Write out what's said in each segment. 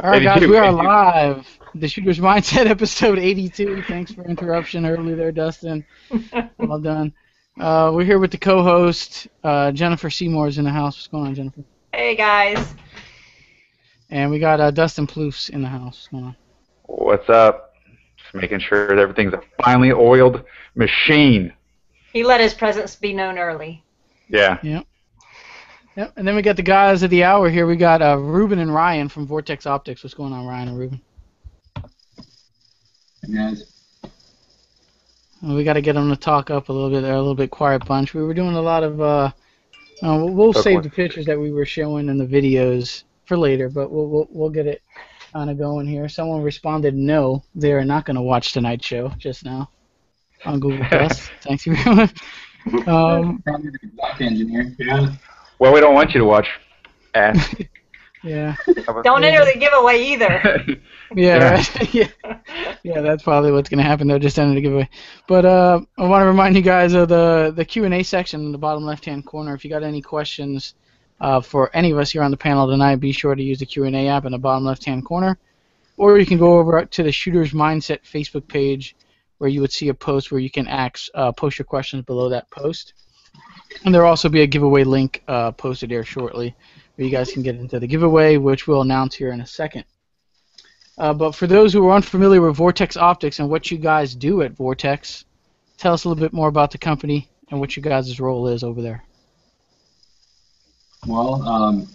All right, guys, we are 82. live. The Shooter's Mindset, episode 82. Thanks for interruption early there, Dustin. well done. Uh, we're here with the co-host, uh, Jennifer Seymour's in the house. What's going on, Jennifer? Hey guys. And we got uh, Dustin Plouffe in the house. What's going on? What's up? Just making sure that everything's a finely oiled machine. He let his presence be known early. Yeah. Yep. And then we got the guys of the hour here. We got uh, Ruben and Ryan from Vortex Optics. What's going on, Ryan and Ruben? guys. Well, we got to get them to talk up a little bit. They're a little bit quiet bunch. We were doing a lot of. Uh, uh, we'll we'll save one. the pictures that we were showing in the videos for later, but we'll we'll, we'll get it kind of going here. Someone responded, "No, they are not going to watch tonight's show just now on Google Plus." Thank you very much. Um, Probably the block engineer. Yeah. Well, we don't want you to watch. Ass. yeah, Don't enter the giveaway either. yeah, Yeah. right. yeah, yeah. That's probably what's going to happen. They'll just enter the giveaway. But uh, I want to remind you guys of the the Q and A section in the bottom left hand corner. If you got any questions uh, for any of us here on the panel tonight, be sure to use the Q and A app in the bottom left hand corner, or you can go over to the Shooters Mindset Facebook page, where you would see a post where you can ask uh, post your questions below that post. And there'll also be a giveaway link uh, posted there shortly, where you guys can get into the giveaway, which we'll announce here in a second. Uh, but for those who are unfamiliar with Vortex Optics and what you guys do at Vortex, tell us a little bit more about the company and what your guys' role is over there. Well, um,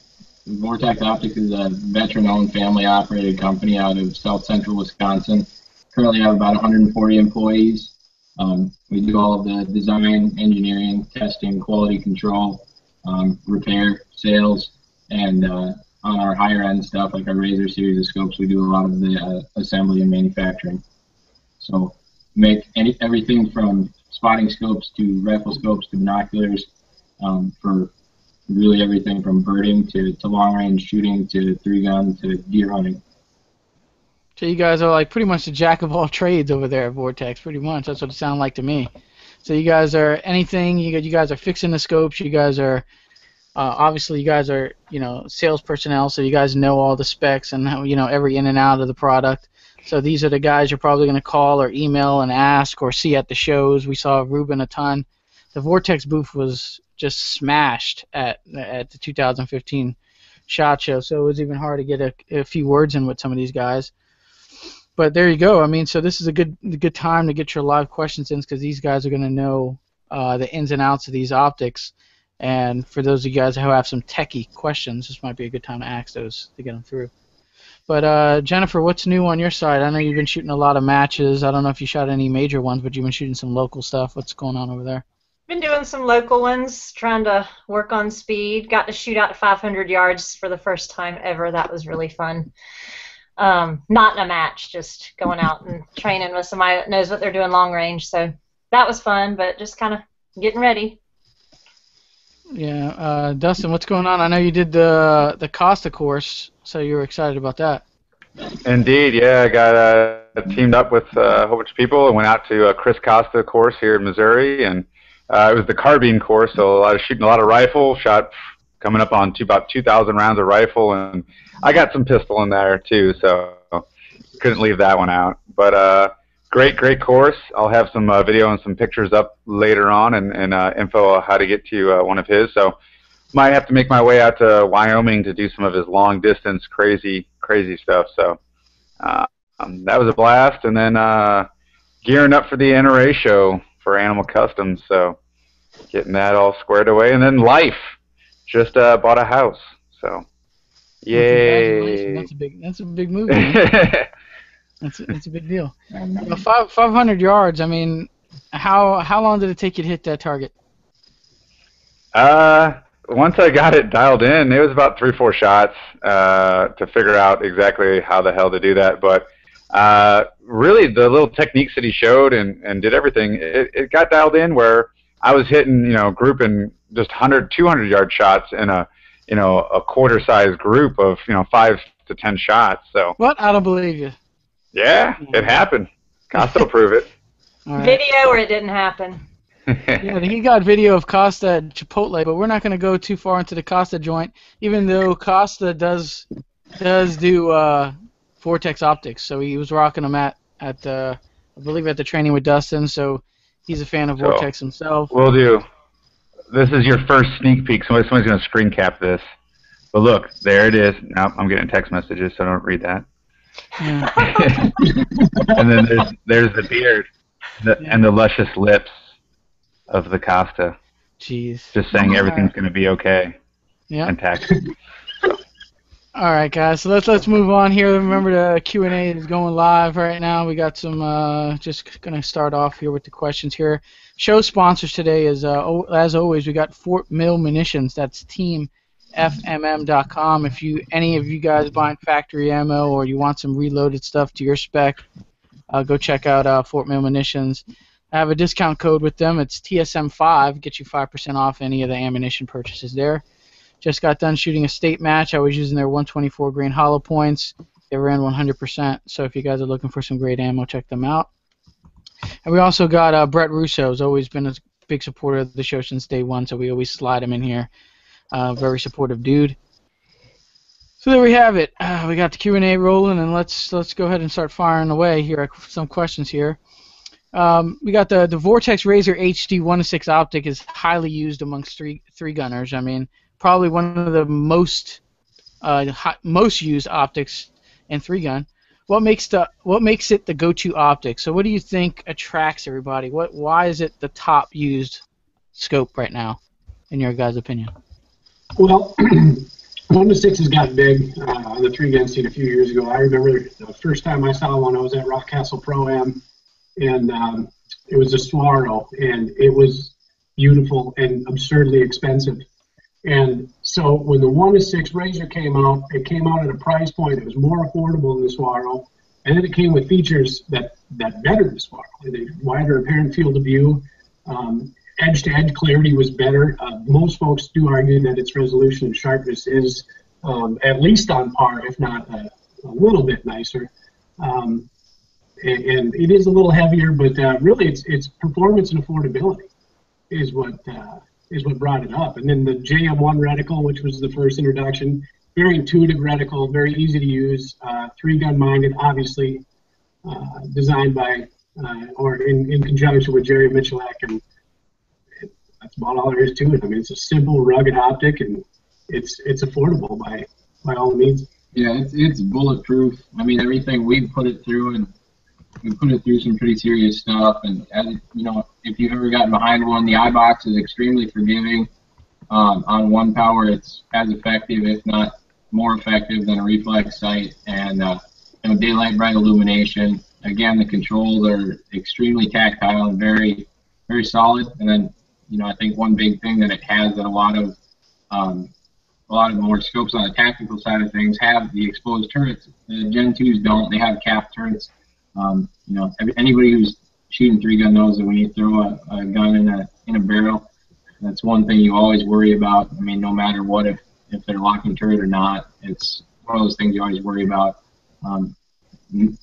Vortex Optics is a veteran-owned, family-operated company out of South Central Wisconsin. Currently have about 140 employees. Um, we do all of the design, engineering, testing, quality control, um, repair, sales, and uh, on our higher-end stuff like our Razor series of scopes, we do a lot of the uh, assembly and manufacturing. So make any everything from spotting scopes to rifle scopes to binoculars um, for really everything from birding to, to long range shooting to three gun to deer hunting. So you guys are like pretty much the jack of all trades over there at Vortex, pretty much. That's what it sounded like to me. So you guys are anything. You you guys are fixing the scopes. You guys are uh, obviously you guys are you know sales personnel, so you guys know all the specs and how, you know every in and out of the product. So these are the guys you're probably going to call or email and ask or see at the shows. We saw Ruben a ton. The Vortex booth was just smashed at at the 2015 shot show, so it was even hard to get a, a few words in with some of these guys. But there you go. I mean, so this is a good good time to get your live questions in because these guys are going to know uh, the ins and outs of these optics. And for those of you guys who have some techie questions, this might be a good time to ask those to get them through. But uh, Jennifer, what's new on your side? I know you've been shooting a lot of matches. I don't know if you shot any major ones, but you've been shooting some local stuff. What's going on over there? Been doing some local ones, trying to work on speed. Got to shoot out 500 yards for the first time ever. That was really fun. Um, not in a match, just going out and training with somebody that knows what they're doing long range. So that was fun, but just kind of getting ready. Yeah, uh, Dustin, what's going on? I know you did the the Costa course, so you were excited about that. Indeed, yeah. I got uh, teamed up with uh, a whole bunch of people and went out to a Chris Costa course here in Missouri, and uh, it was the carbine course, so a lot of shooting a lot of rifle, shot coming up on two, about 2,000 rounds of rifle, and I got some pistol in there too, so couldn't leave that one out. But uh, great, great course. I'll have some uh, video and some pictures up later on, and, and uh, info on how to get to uh, one of his. So might have to make my way out to Wyoming to do some of his long distance crazy crazy stuff. So uh, um, that was a blast, and then uh, gearing up for the NRA show for Animal Customs. So getting that all squared away, and then life. Just uh, bought a house. So. Yay! That's a big that's a big move. That's a, that's a big deal. Well, five five hundred yards. I mean, how how long did it take you to hit that target? Uh, once I got it dialed in, it was about three, four shots uh, to figure out exactly how the hell to do that. But uh, really, the little techniques that he showed and, and did everything, it, it got dialed in where I was hitting, you know, grouping just 100, 200 yard shots in a, you know, a quarter size group of, you know, five to ten shots. So What? I don't believe you. yeah, it happened. Costa will prove it. All right. Video or it didn't happen. Yeah, he got video of Costa at Chipotle, but we're not going to go too far into the Costa joint, even though Costa does does do uh, Vortex optics, so he was rocking them at at uh, I believe at the training with Dustin. So he's a fan of So- Vortex himself. We'll do. This is your first sneak peek. Somebody, somebody's going to screen cap this. But look, there it is. Now I'm getting text messages, so don't read that. Yeah. and then there's there's the beard the, and the luscious lips of the Costa, Jeez. just saying everything's going to be okay. Yeah. And. All right, guys. So let's let's move on here. Remember the Q and A is going live right now. We got some. Uh, just gonna start off here with the questions here. Show sponsors today is uh, oh, as always we got Fort Mill Munitions. That's teamfmm.com. If you any of you guys buying factory ammo or you want some reloaded stuff to your spec, uh, go check out uh, Fort Mill Munitions. I have a discount code with them. It's TSM5. Get you 5% off any of the ammunition purchases there. Just got done shooting a state match. I was using their 124 grain hollow points. They ran 100%. So if you guys are looking for some great ammo, check them out. And we also got uh, Brett Russo. Has always been a big supporter of the show since day one. So we always slide him in here. Uh, very supportive dude. So there we have it. Uh, we got the Q and A rolling, and let's let's go ahead and start firing away here. Some questions here. Um, we got the the Vortex Razor HD 1 6 optic is highly used amongst three three gunners. I mean, probably one of the most uh, hi- most used optics in three gun. What makes the what makes it the go-to optic? So what do you think attracts everybody? What why is it the top used scope right now, in your guys' opinion? Well, one to six has gotten big uh, on the three gun scene a few years ago. I remember the first time I saw one, I was at Rock Castle Pro Am, and um, it was a Swaro, and it was beautiful and absurdly expensive. And so when the one to six Razor came out, it came out at a price point that was more affordable than the Swaro, and then it came with features that that bettered the Swaro. The wider apparent field of view. Um, edge-to-edge clarity was better. Uh, most folks do argue that its resolution and sharpness is um, at least on par, if not a, a little bit nicer. Um, and, and it is a little heavier, but uh, really, it's it's performance and affordability is what uh, is what brought it up. And then the JM1 reticle, which was the first introduction, very intuitive reticle, very easy to use, uh, three-gun minded, obviously uh, designed by uh, or in, in conjunction with Jerry Miculek and that's about all there is to it. I mean, it's a simple, rugged optic, and it's it's affordable by by all means. Yeah, it's it's bulletproof. I mean, everything we've put it through, and we put it through some pretty serious stuff. And as you know, if you've ever gotten behind one, the eye box is extremely forgiving. Um, on one power, it's as effective, if not more effective, than a reflex sight. And uh, you know, daylight bright illumination. Again, the controls are extremely tactile and very very solid. And then you know, I think one big thing that it has that a lot of um, a lot of more scopes on the tactical side of things have the exposed turrets. The Gen 2s don't. They have cap turrets. Um, you know, anybody who's shooting three gun knows that when you throw a, a gun in a in a barrel, that's one thing you always worry about. I mean, no matter what, if if they're locking turret or not, it's one of those things you always worry about. Um,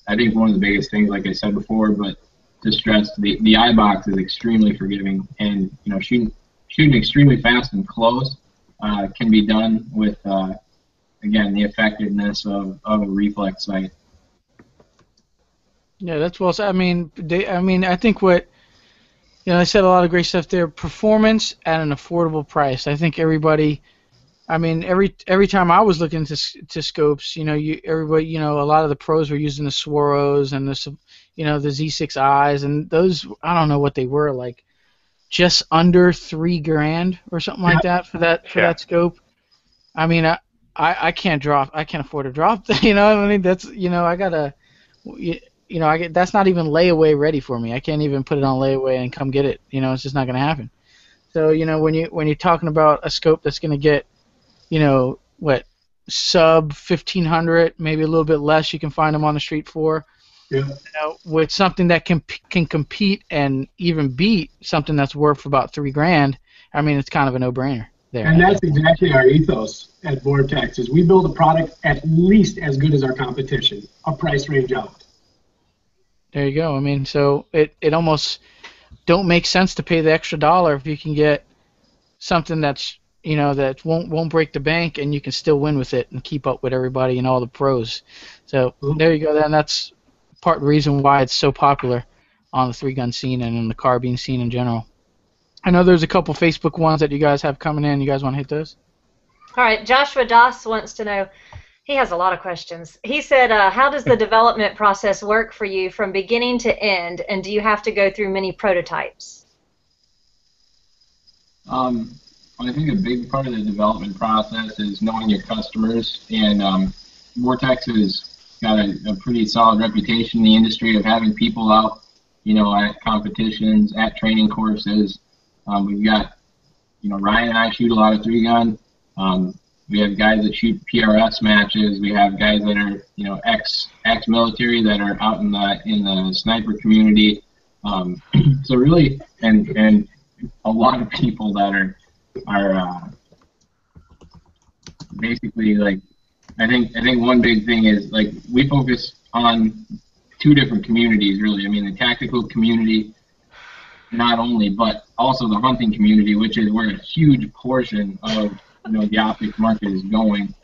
I think one of the biggest things, like I said before, but to stress, the the eye box is extremely forgiving, and you know, shooting shooting extremely fast and close uh, can be done with uh, again the effectiveness of, of a reflex sight. Yeah, that's well said. I mean, they, I mean, I think what you know, I said a lot of great stuff there. Performance at an affordable price. I think everybody. I mean, every every time I was looking to to scopes, you know, you everybody, you know, a lot of the pros were using the Swaros and the, you know, the Z6Is, and those I don't know what they were like, just under three grand or something like that for that for Yeah. that scope. I mean, I, I I can't drop. I can't afford to drop. You know, I mean, that's you know, I gotta. You, know, I get that's not even layaway ready for me. I can't even put it on layaway and come get it. You know, it's just not going to happen. So you know, when you when you're talking about a scope that's going to get, you know, what sub fifteen hundred, maybe a little bit less, you can find them on the street for. Yeah. You know, with something that can can compete and even beat something that's worth about three grand. I mean, it's kind of a no-brainer there. And that's exactly our ethos at Vortex is we build a product at least as good as our competition, a price range out. There you go. I mean, so it, it almost don't make sense to pay the extra dollar if you can get something that's you know, that won't won't break the bank, and you can still win with it and keep up with everybody and all the pros. So mm-hmm. there you go. Then that's part of the reason why it's so popular on the three gun scene and in the carbine scene in general. I know there's a couple Facebook ones that you guys have coming in. You guys want to hit those? All right, Joshua Doss wants to know. He has a lot of questions. He said, uh, "How does the development process work for you from beginning to end, and do you have to go through many prototypes?" Um, I think a big part of the development process is knowing your customers, and um, Vortex has got a, a, pretty solid reputation in the industry of having people out, you know, at competitions, at training courses. Um, we've got, you know, Ryan and I shoot a lot of three gun. Um, we have guys that shoot PRS matches. We have guys that are, you know, ex ex military that are out in the in the sniper community. Um, so really, and and a lot of people that are are uh, basically like I think I think one big thing is like we focus on two different communities really. I mean the tactical community not only but also the hunting community, which is where a huge portion of you know the optics market is going.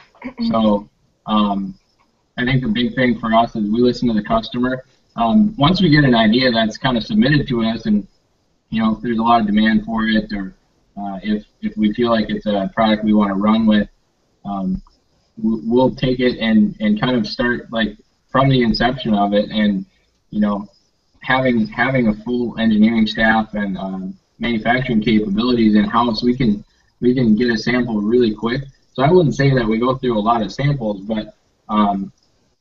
So um, I think the big thing for us is we listen to the customer. Um, once we get an idea that's kind of submitted to us, and you know if there's a lot of demand for it, or uh, if if we feel like it's a product we want to run with, um, we'll take it and and kind of start like from the inception of it, and you know having having a full engineering staff and um, manufacturing capabilities in house, we can we can get a sample really quick. So I wouldn't say that we go through a lot of samples, but um,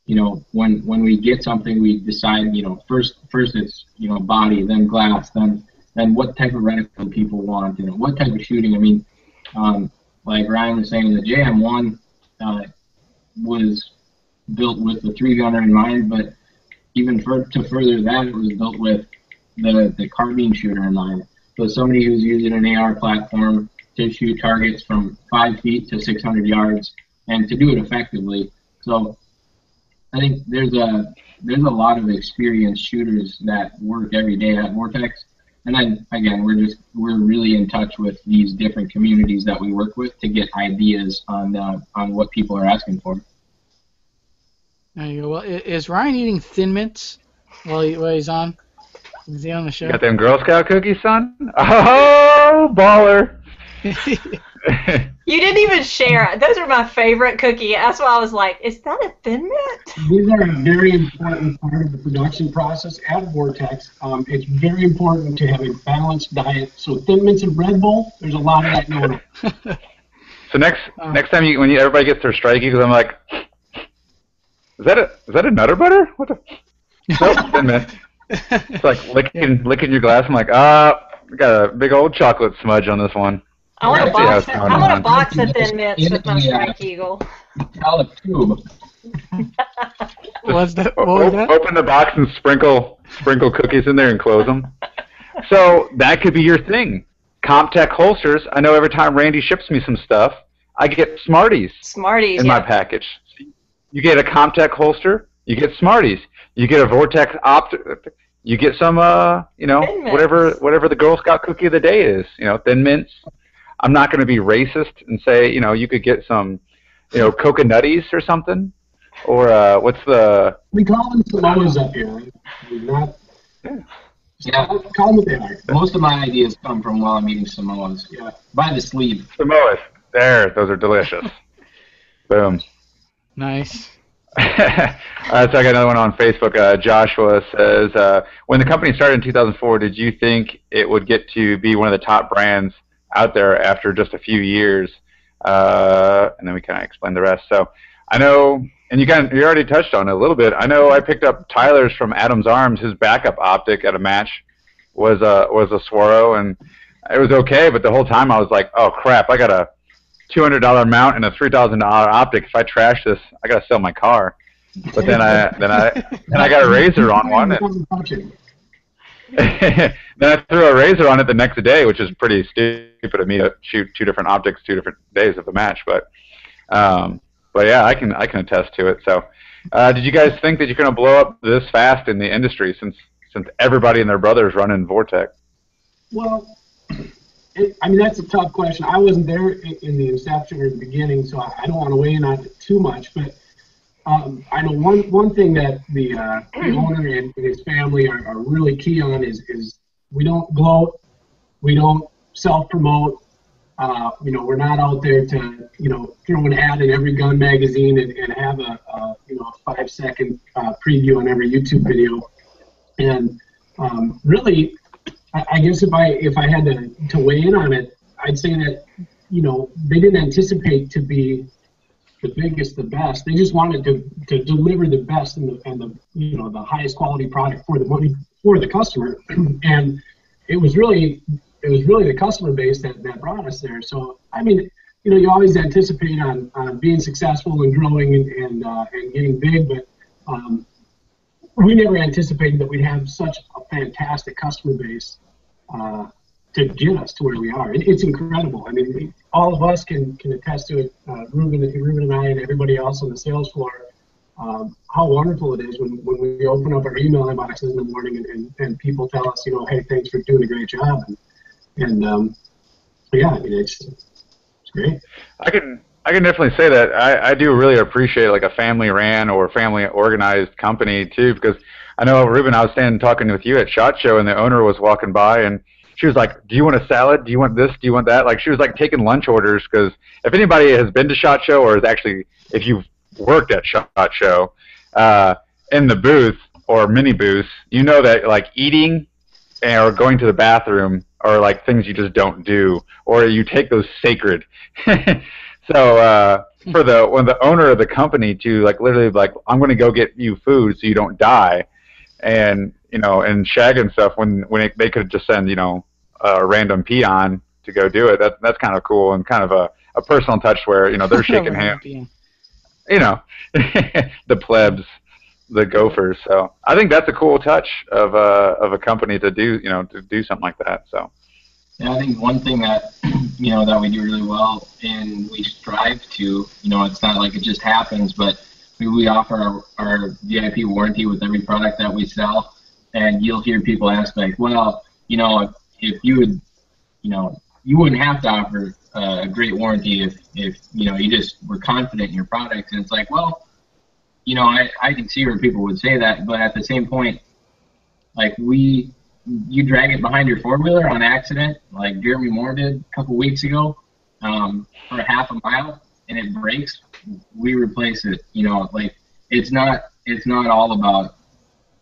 you know, when when we get something, we decide, you know, first first it's you know body, then glass, then then what type of reticle people want, you know, what type of shooting. I mean, um, like Ryan was saying, the JM1 uh, was built with the three gunner in mind, but even for, to further that, it was built with the the carbine shooter in mind. So somebody who's using an AR platform to shoot targets from five feet to 600 yards and to do it effectively. So I think there's a there's a lot of experienced shooters that work every day at Vortex. And then again, we're just we're really in touch with these different communities that we work with to get ideas on uh, on what people are asking for. There you go. Well, is Ryan eating Thin Mints while, he, while he's on? Is he on the show? Got them Girl Scout cookies, son? Oh, baller! you didn't even share. Those are my favorite cookie. That's why I was like, is that a thin mint? These are a very important part of the production process at Vortex. Um, it's very important to have a balanced diet. So thin mints and Red Bull, there's a lot of that going on. so next uh, next time you when you, everybody gets their strike eagles, I'm like, is that a is that a Nutter Butter? What the? Nope, thin mint. It's like licking licking your glass. I'm like, ah, uh, got a big old chocolate smudge on this one. I want to box. I want a box of Thin Mints with my Strike Eagle. Metallic tube. What's that? What was that? Open the box and sprinkle sprinkle cookies in there and close them. So that could be your thing. Comp-Tac holsters. I know every time Randy ships me some stuff, I get Smarties. Smarties in yeah. my package. You get a Comp-Tac holster, you get Smarties. You get a Vortex opt. You get some, uh, you know, whatever whatever the Girl Scout cookie of the day is. You know, Thin Mints, I'm not going to be racist and say, you know, you could get some, you know, coconutties or something, or uh, what's the? We call them Samoas up here. Not. Yeah. Yeah, call them what they are. Most of my ideas come from while I'm eating Samoas. Yeah, by the sleeve. Samoas. There, those are delicious. Boom. Nice. uh, so I got another one on Facebook. Uh, Joshua says, uh, when the company started in 2004, did you think it would get to be one of the top brands out there after just a few years. Uh, and then we kind of explain the rest. So I know, and you kind of, you already touched on it a little bit. I know I picked up Tyler's from Adams Arms. His backup optic at a match was a was a Swaro, and it was okay. But the whole time I was like, oh crap, I got a two hundred dollar mount and a three thousand dollar optic. If I trash this, I gotta sell my car. But then I then I and I got a razor on one. And, then I threw a razor on it the next day, which is pretty stupid of me to shoot two different optics, two different days of the match. But, um, but yeah, I can I can attest to it. So, uh, did you guys think that you're going to blow up this fast in the industry since since everybody and their brothers running Vortex? Well, it, I mean, that's a tough question. I wasn't there in, in the inception or the beginning, so I, I don't want to weigh in on it too much. But um, I know one one thing that the, uh, the owner and his family are, are really key on is is we don't gloat, we don't self promote. Uh, you know, we're not out there to you know throw an ad in every gun magazine and, and have a, a you know a five second uh, preview on every YouTube video. And um, really, I, I guess if I if I had to, to weigh in on it, I'd say that you know they didn't anticipate to be the biggest, the best. They just wanted to, to deliver the best and the and the you know the highest quality product for the money for the customer. and it was really it was really the customer base that, that brought us there. So I mean, you know, you always anticipate on, on being successful and growing and and, uh, and getting big, but um, we never anticipated that we'd have such a fantastic customer base uh, to get us to where we are. It, it's incredible. I mean, we, all of us can, can attest to it, uh, Ruben, Ruben and I and everybody else on the sales floor, um, how wonderful it is when, when we open up our email inboxes in the morning and, and, and people tell us, you know, hey, thanks for doing a great job. And, and um, yeah, I mean, it's, it's great. I can I can definitely say that I, I do really appreciate like a family ran or family organized company too because I know Ruben I was standing talking with you at Shot Show and the owner was walking by and she was like, "Do you want a salad? Do you want this? Do you want that?" Like she was like taking lunch orders because if anybody has been to Shot Show or is actually if you've worked at Shot Show uh, in the booth or mini booth, you know that like eating or going to the bathroom are like things you just don't do or you take those sacred. So uh, for the when the owner of the company to like literally like I'm going to go get you food so you don't die, and you know and shag and stuff when when it, they could just send you know a random peon to go do it. That that's kind of cool and kind of a, a personal touch where you know they're shaking hands. You know, the plebs, the gophers. So I think that's a cool touch of a uh, of a company to do you know to do something like that. So. Yeah, I think one thing that you know that we do really well and we strive to, you know, it's not like it just happens, but we, we offer our, our VIP warranty with every product that we sell, and you'll hear people ask like, well, you know, if, if you would, you know, you wouldn't have to offer uh, a great warranty if if you know you just were confident in your product, and it's like, well, you know, I I can see where people would say that, but at the same point, like we you drag it behind your four wheeler on accident, like Jeremy Moore did a couple weeks ago, um, for a half a mile, and it breaks, we replace it. You know, like it's not it's not all about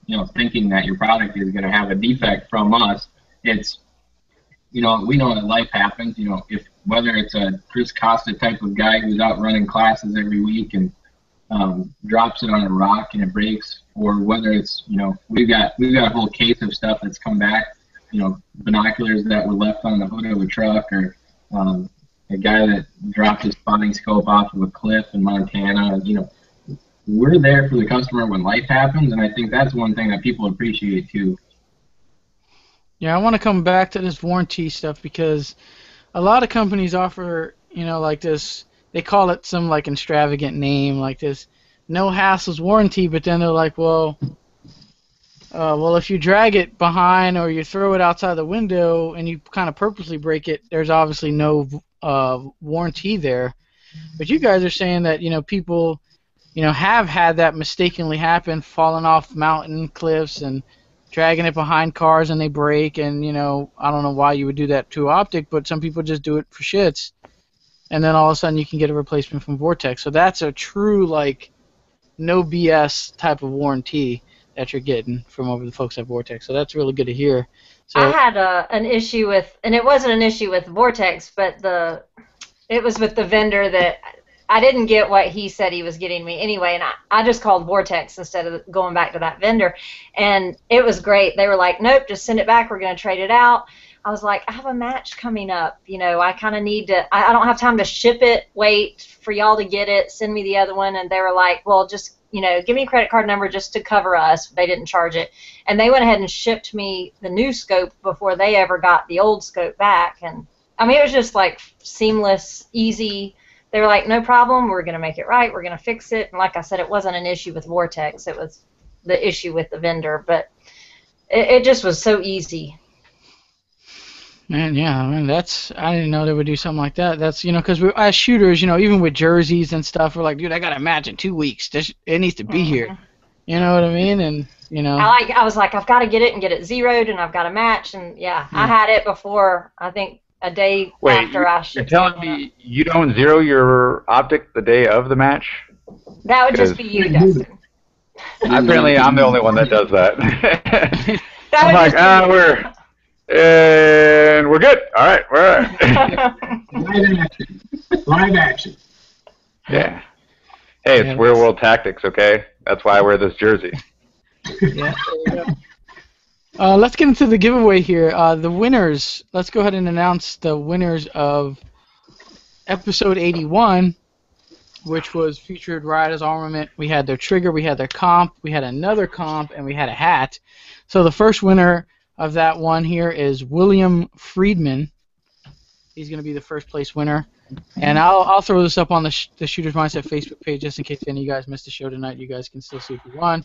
you know thinking that your product is going to have a defect from us. It's you know we know that life happens. You know if whether it's a Chris Costa type of guy who's out running classes every week and um, drops it on a rock and it breaks, or whether it's you know we've got we've got a whole case of stuff that's come back, you know binoculars that were left on the hood of a truck, or um, a guy that dropped his spotting scope off of a cliff in Montana. You know, we're there for the customer when life happens, and I think that's one thing that people appreciate too. Yeah, I want to come back to this warranty stuff because a lot of companies offer, you know, like this they call it some like extravagant name like this no hassles warranty but then they're like well uh, well if you drag it behind or you throw it outside the window and you kind of purposely break it there's obviously no uh, warranty there but you guys are saying that you know people you know have had that mistakenly happen falling off mountain cliffs and dragging it behind cars and they break and you know I don't know why you would do that to optic but some people just do it for shits and then all of a sudden you can get a replacement from Vortex. So that's a true like no BS type of warranty that you're getting from over the folks at Vortex. So that's really good to hear. So I had a, uh, an issue with, and it wasn't an issue with Vortex, but the it was with the vendor that I didn't get what he said he was getting me anyway, and I, I just called Vortex instead of going back to that vendor, and it was great. They were like, "Nope, just send it back. We're going to trade it out." I was like, I have a match coming up. You know, I kind of need to. I, I don't have time to ship it. Wait for y'all to get it. Send me the other one. And they were like, well, just you know, give me a credit card number just to cover us. They didn't charge it, and they went ahead and shipped me the new scope before they ever got the old scope back. And I mean, it was just like seamless, easy. They were like, no problem. We're gonna make it right. We're gonna fix it. And like I said, it wasn't an issue with Vortex. It was the issue with the vendor, but it, it just was so easy. Man, yeah, I mean that's I didn't know they would do something like that. That's you know because as shooters, you know, even with jerseys and stuff, we're like, dude, I got a match in two weeks. This, it needs to be mm-hmm. here. You know what I mean? And you know, I like. I was like, I've got to get it and get it zeroed, and I've got a match, and yeah, I had it before. I think a day Wait, after I You're telling me you don't zero your optic the day of the match? that would just be you, Dustin. Apparently, I'm the only one that does that. That I'm like, ah, be we're and we're good. All right, we're all right. Live action. Live action. yeah. Hey, it's Yeah, real world tactics, okay? That's why I wear this jersey. yeah. Uh, let's get into the giveaway here. Uh, the winners. Let's go ahead and announce the winners of episode 81, which was featured Rise Armament. We had their trigger, we had their comp, we had another comp, and we had a hat. So the first winner of that one here is William Friedman. He's going to be the first place winner. And I'll, I'll throw this up on the, sh- the Shooters Mindset Facebook page just in case any of you guys missed the show tonight. You guys can still see you won.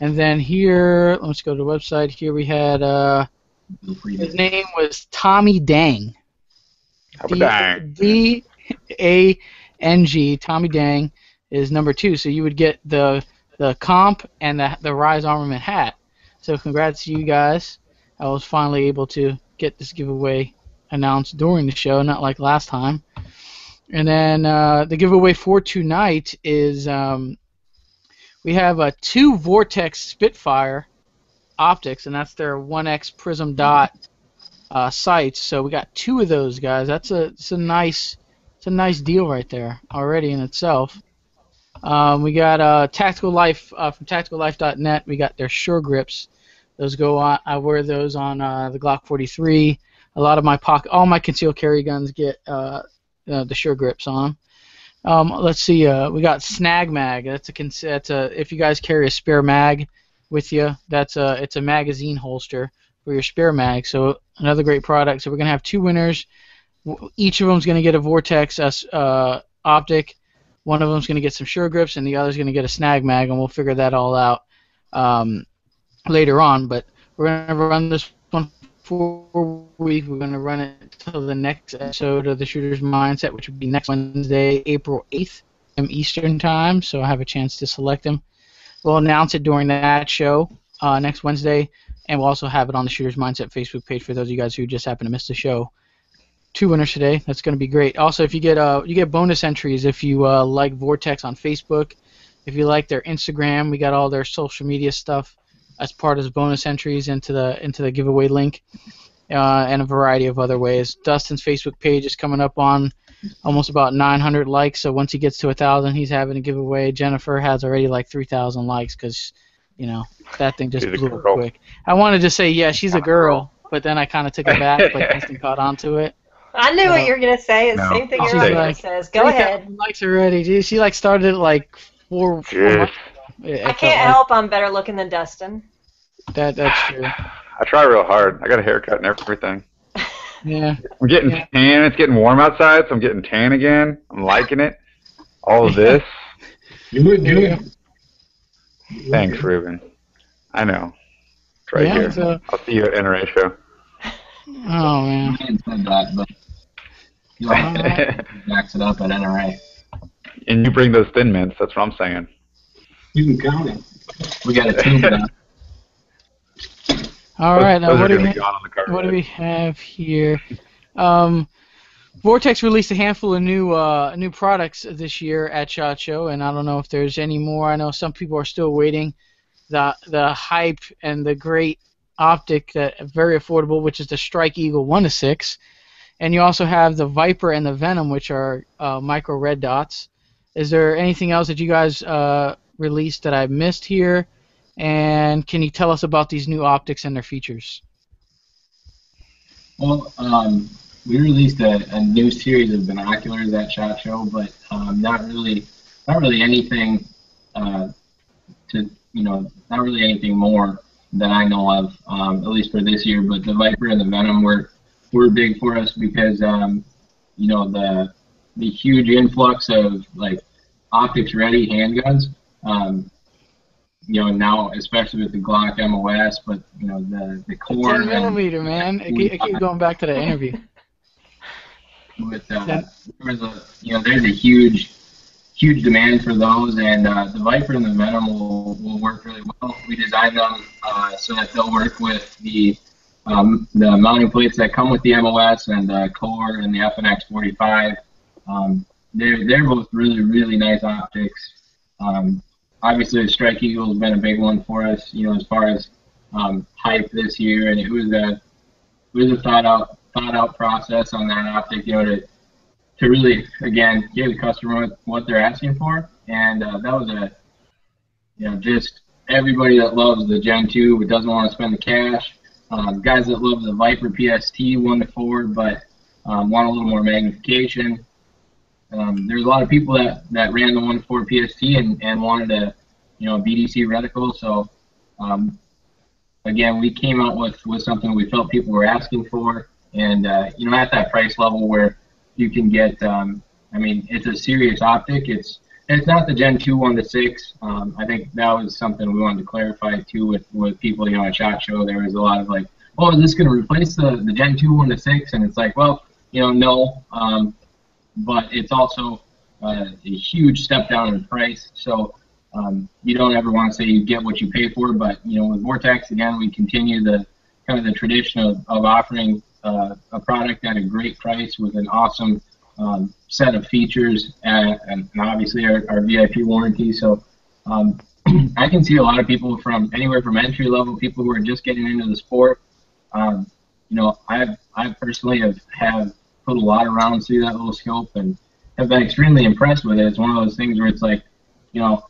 And then here, let's go to the website. Here we had, uh, his name was Tommy Dang. D A N G. Tommy Dang is number two. So you would get the the comp and the the Rise Armament hat. So congrats to you guys. I was finally able to get this giveaway announced during the show, not like last time. And then uh, the giveaway for tonight is um, we have a two Vortex Spitfire optics, and that's their 1x Prism Dot uh, sights. So we got two of those guys. That's a it's a nice it's a nice deal right there already in itself. Um, we got uh, Tactical Life uh, from TacticalLife.net. We got their Sure Grips. Those go on. I wear those on uh, the Glock 43. A lot of my pocket, all my concealed carry guns get uh, uh, the Sure Grips on. Um, let's see. Uh, we got Snag Mag. That's a that's a if you guys carry a spare mag with you, that's a it's a magazine holster for your spare mag. So another great product. So we're gonna have two winners. Each of them's gonna get a Vortex S- uh, optic. One of them's gonna get some Sure Grips, and the other's gonna get a Snag Mag, and we'll figure that all out um, later on. But we're gonna run this for week. We're gonna run it till the next episode of the Shooter's Mindset, which will be next Wednesday, April 8th, m Eastern time. So I have a chance to select them. We'll announce it during that show uh, next Wednesday and we'll also have it on the Shooters Mindset Facebook page for those of you guys who just happen to miss the show. Two winners today. That's going to be great. Also, if you get uh, you get bonus entries if you uh, like Vortex on Facebook, if you like their Instagram, we got all their social media stuff as part of bonus entries into the into the giveaway link, uh, and a variety of other ways. Dustin's Facebook page is coming up on almost about 900 likes. So once he gets to a thousand, he's having a giveaway. Jennifer has already like 3,000 likes because, you know, that thing just She's blew up quick. I wanted to say yeah, she's a girl, but then I kind of took it back, but Dustin caught on to it. I knew Uh, what you were gonna say. It's the No. same thing She's your like- says. Go ahead. 3,000 Likes already, dude. She like started at like four. four months ago. It- it I can't like help. I'm better looking than Dustin. That that's true. I try real hard. I got a haircut and everything. Yeah. I'm getting Yeah. tan. It's getting warm outside, so I'm getting tan again. I'm liking it. All of this. You look good. Thanks, Ruben. I know. It's right Yeah, here. so- I'll see you at NRA show. Oh man. I hadn't said that, but you know, backs it up at NRA. and you bring those thin mints. That's what I'm saying. You can count it. We got a team now. All right. Now what do we gonna be gone on the card. what do we have here? Um, Vortex released a handful of new uh, new products this year at Shot Show, and I don't know if there's any more. I know some people are still waiting. The the hype and the great optic that very affordable, which is the Strike Eagle one to six, and you also have the Viper and the Venom, which are uh, micro red dots. Is there anything else that you guys uh, released that I missed here? And can you tell us about these new optics and their features? Well, um, we released a, a new series of binoculars at Shot Show, but um, not really, not really anything uh, to, you know, not really anything more that I know of, um, at least for this year. But the Viper and the Venom were were big for us because, um, you know, the the huge influx of like optics ready handguns. Um, you know now especially with the Glock MOS, but you know the the core. 10 and- millimeter, man. I keep, I keep going back to that interview. with uh, Yeah. there's a you know there's a huge huge demand for those and uh, the Viper and the Venom will, will work really well. We designed them uh, so that they'll work with the um, the mounting plates that come with the MOS and the core and the FNX 45. Um, they're they're both really really nice optics. Um, obviously, the Strike Eagle has been a big one for us. You know, as far as um, hype this year, and it was a it was a thought out thought out process on that optic. You know, to to really again give the customer what, they're asking for, and uh, that was a you know just everybody that loves the Gen 2 but doesn't want to spend the cash. Um, guys that love the Viper PST one to four but um, want a little more magnification. Um, there's a lot of people that, that ran the one to four PST and, and wanted a you know BDC reticle. So um, again, we came out with, with something we felt people were asking for, and uh, you know at that price level where you can get. Um, I mean, it's a serious optic. It's it's not the Gen 2 one to six. Um, I think that was something we wanted to clarify too with, with people. You know, at Shot Show, there was a lot of like, "Oh, is this going to replace the the Gen 2 one to six? And it's like, well, you know, no. Um, but it's also uh, a huge step down in price. So um, you don't ever want to say you get what you pay for. But you know, with Vortex, again, we continue the kind of the tradition of, of offering uh, a product at a great price with an awesome um, set of features and, and obviously our, our VIP warranty. So um, I can see a lot of people from anywhere from entry level people who are just getting into the sport. Um, you know, I I personally have have put a lot of rounds through that little scope and have been extremely impressed with it. It's one of those things where it's like, you know,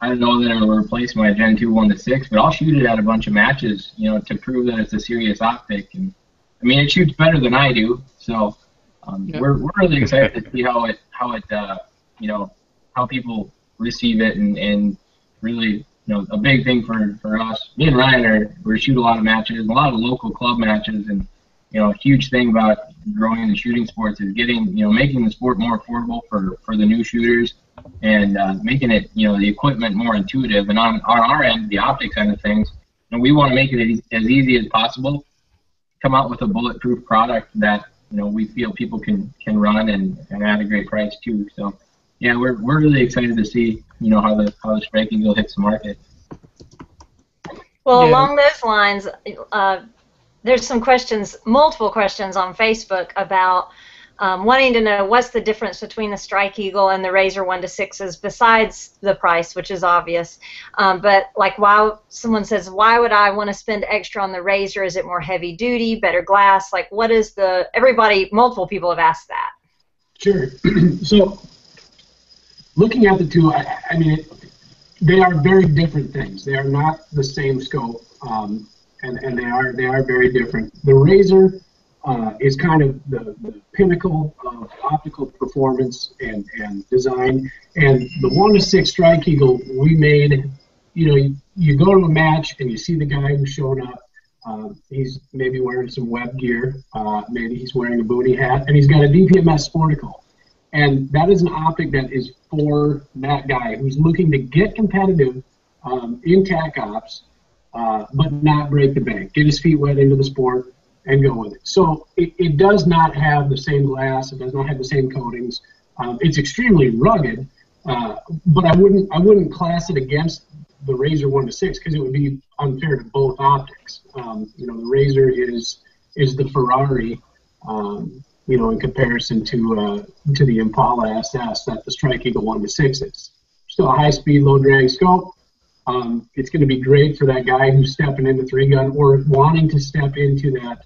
I don't know that it'll replace my Gen 2 1 to 6, but I'll shoot it at a bunch of matches, you know, to prove that it's a serious optic. And I mean, it shoots better than I do, so um, Yeah. we're, we're really excited to see how it how it uh, you know how people receive it and, and really you know a big thing for, for us. Me and Ryan are we shoot a lot of matches, a lot of local club matches, and you know a huge thing about growing the shooting sports is getting you know making the sport more affordable for, for the new shooters and uh, making it you know the equipment more intuitive. And on on our end, the optics end of things, and we want to make it as, as easy as possible. Come out with a bulletproof product that you know we feel people can can run and, and at a great price too. So yeah, we're, we're really excited to see you know how the how the Strike Eagle hits the market. Well, Yeah. along those lines, uh, there's some questions, multiple questions on Facebook about um, wanting to know what's the difference between the Strike Eagle and the Razor 1 to 6s besides the price, which is obvious. Um, but like, why someone says, why would I want to spend extra on the Razor? Is it more heavy duty, better glass? Like, what is the? Everybody, multiple people have asked that. Sure. so, looking at the two, I, I mean, it, they are very different things. They are not the same scope, um, and and they are they are very different. The Razor uh, is kind of the, the pinnacle of optical performance and, and design, and the one to six Strike Eagle we made. You know, you, you go to a match and you see the guy who's showing up. Um, he's maybe wearing some web gear, uh, maybe he's wearing a boonie hat, and he's got a DPMS Sporticle. And that is an optic that is for that guy who's looking to get competitive um, in TAC ops, uh, but not break the bank, get his feet wet into the sport, and go with it. So it, it does not have the same glass, it does not have the same coatings. Um, it's extremely rugged, uh, but I wouldn't I wouldn't class it against the Razor one to six because it would be unfair to both optics. Um, you know, the Razor is is the Ferrari, um, you know, in comparison to uh, to the Impala SS that the Strike Eagle one to six is. Still a high speed, low drag scope. Um, it's going to be great for that guy who's stepping into three gun or wanting to step into that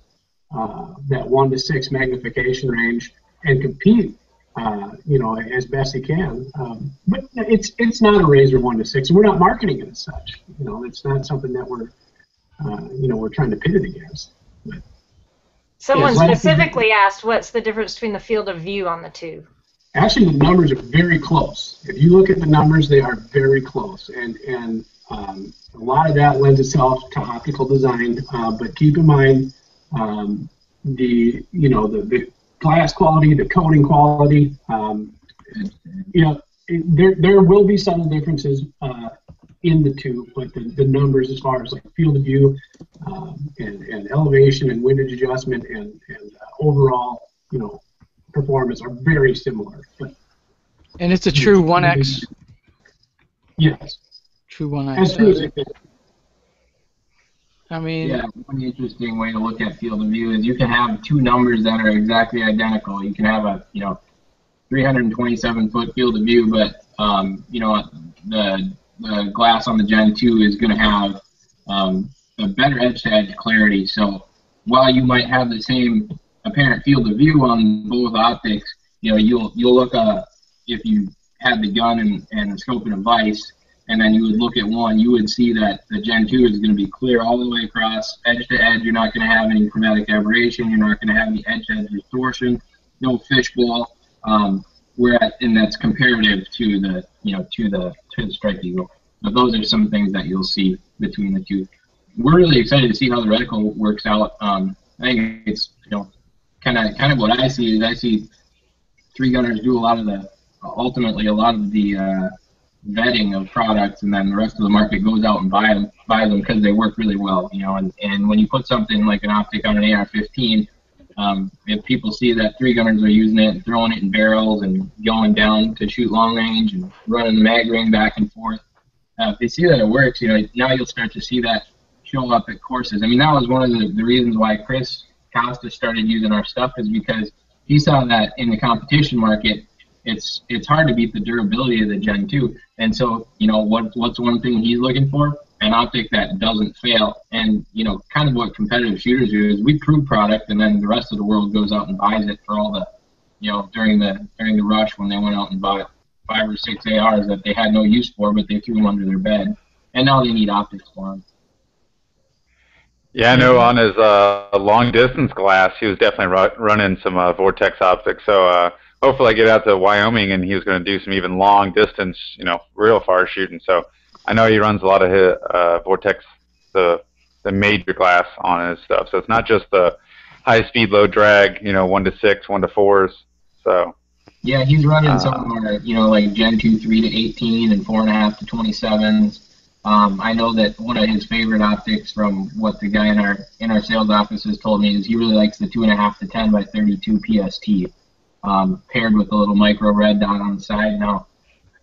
uh, that one to six magnification range and compete uh, you know, as best he can. Um, but it's it's not a Razor one to six, and we're not marketing it as such. You know, it's not something that we're uh, you know we're trying to pit it against. Someone Yes, like- specifically asked, what's the difference between the field of view on the two? Actually, the numbers are very close. If you look at the numbers, they are very close, and and um, a lot of that lends itself to optical design. Uh, but keep in mind um, the you know the, the glass quality, the coating quality. Um, you know, there there will be subtle differences. Uh, in the two, but the, the numbers as far as like field of view um, and, and elevation and windage adjustment and, and uh, overall, you know, performance are very similar. But And it's a true 1x. yes, True as true as 1x. it is. I mean, Yeah, one interesting way to look at field of view is you can have two numbers that are exactly identical. You can have a you know 327 foot field of view, but um, you know the the glass on the Gen 2 is going to have um, a better edge to edge clarity. So while you might have the same apparent field of view on both optics, you know you'll you'll look uh, if you had the gun and, and scope and a vise, and then you would look at one, you would see that the Gen 2 is going to be clear all the way across, edge to edge. You're not going to have any chromatic aberration. You're not going to have any edge to edge distortion, no fishbowl. Um, whereas, and that's comparative to the, you know, to the to the Strike Eagle. But those are some things that you'll see between the two. We're really excited to see how the reticle works out. Um, I think it's, you know, kind of kind of what I see is I see three gunners do a lot of the ultimately a lot of the uh, vetting of products, and then the rest of the market goes out and buy them, buy them because they work really well, you know. And, and when you put something like an optic on an AR-15, um, if people see that three gunners are using it, and throwing it in barrels and going down to shoot long range and running the mag ring back and forth, uh, if they see that it works, you know, now you'll start to see that show up at courses. I mean, that was one of the, the reasons why Chris Costa started using our stuff is because he saw that in the competition market, it's it's hard to beat the durability of the Gen 2. And so, you know, what what's one thing he's looking for? An optic that doesn't fail. And you know, kind of what competitive shooters do is we prove product, and then the rest of the world goes out and buys it for all the, you know, during the during the rush when they went out and bought five or six ARs that they had no use for, but they threw them under their bed, and now they need optics for them. Yeah, I know on his uh, long distance glass, he was definitely ru- running some uh, Vortex optics. So uh, hopefully I get out to Wyoming and he was going to do some even long distance, you know, real far shooting. So I know he runs a lot of his, uh, Vortex, the the major glass on his stuff. So it's not just the high speed, low drag, you know, one to six, one to fours. So Yeah, he's running Uh, some of you know, like Gen 2 3 to 18 and 4.5 to 27s. Um, I know that one of his favorite optics from what the guy in our in our sales office has told me is he really likes the 2.5 to 10 by 32 PST um, paired with a little micro red dot on the side. Now,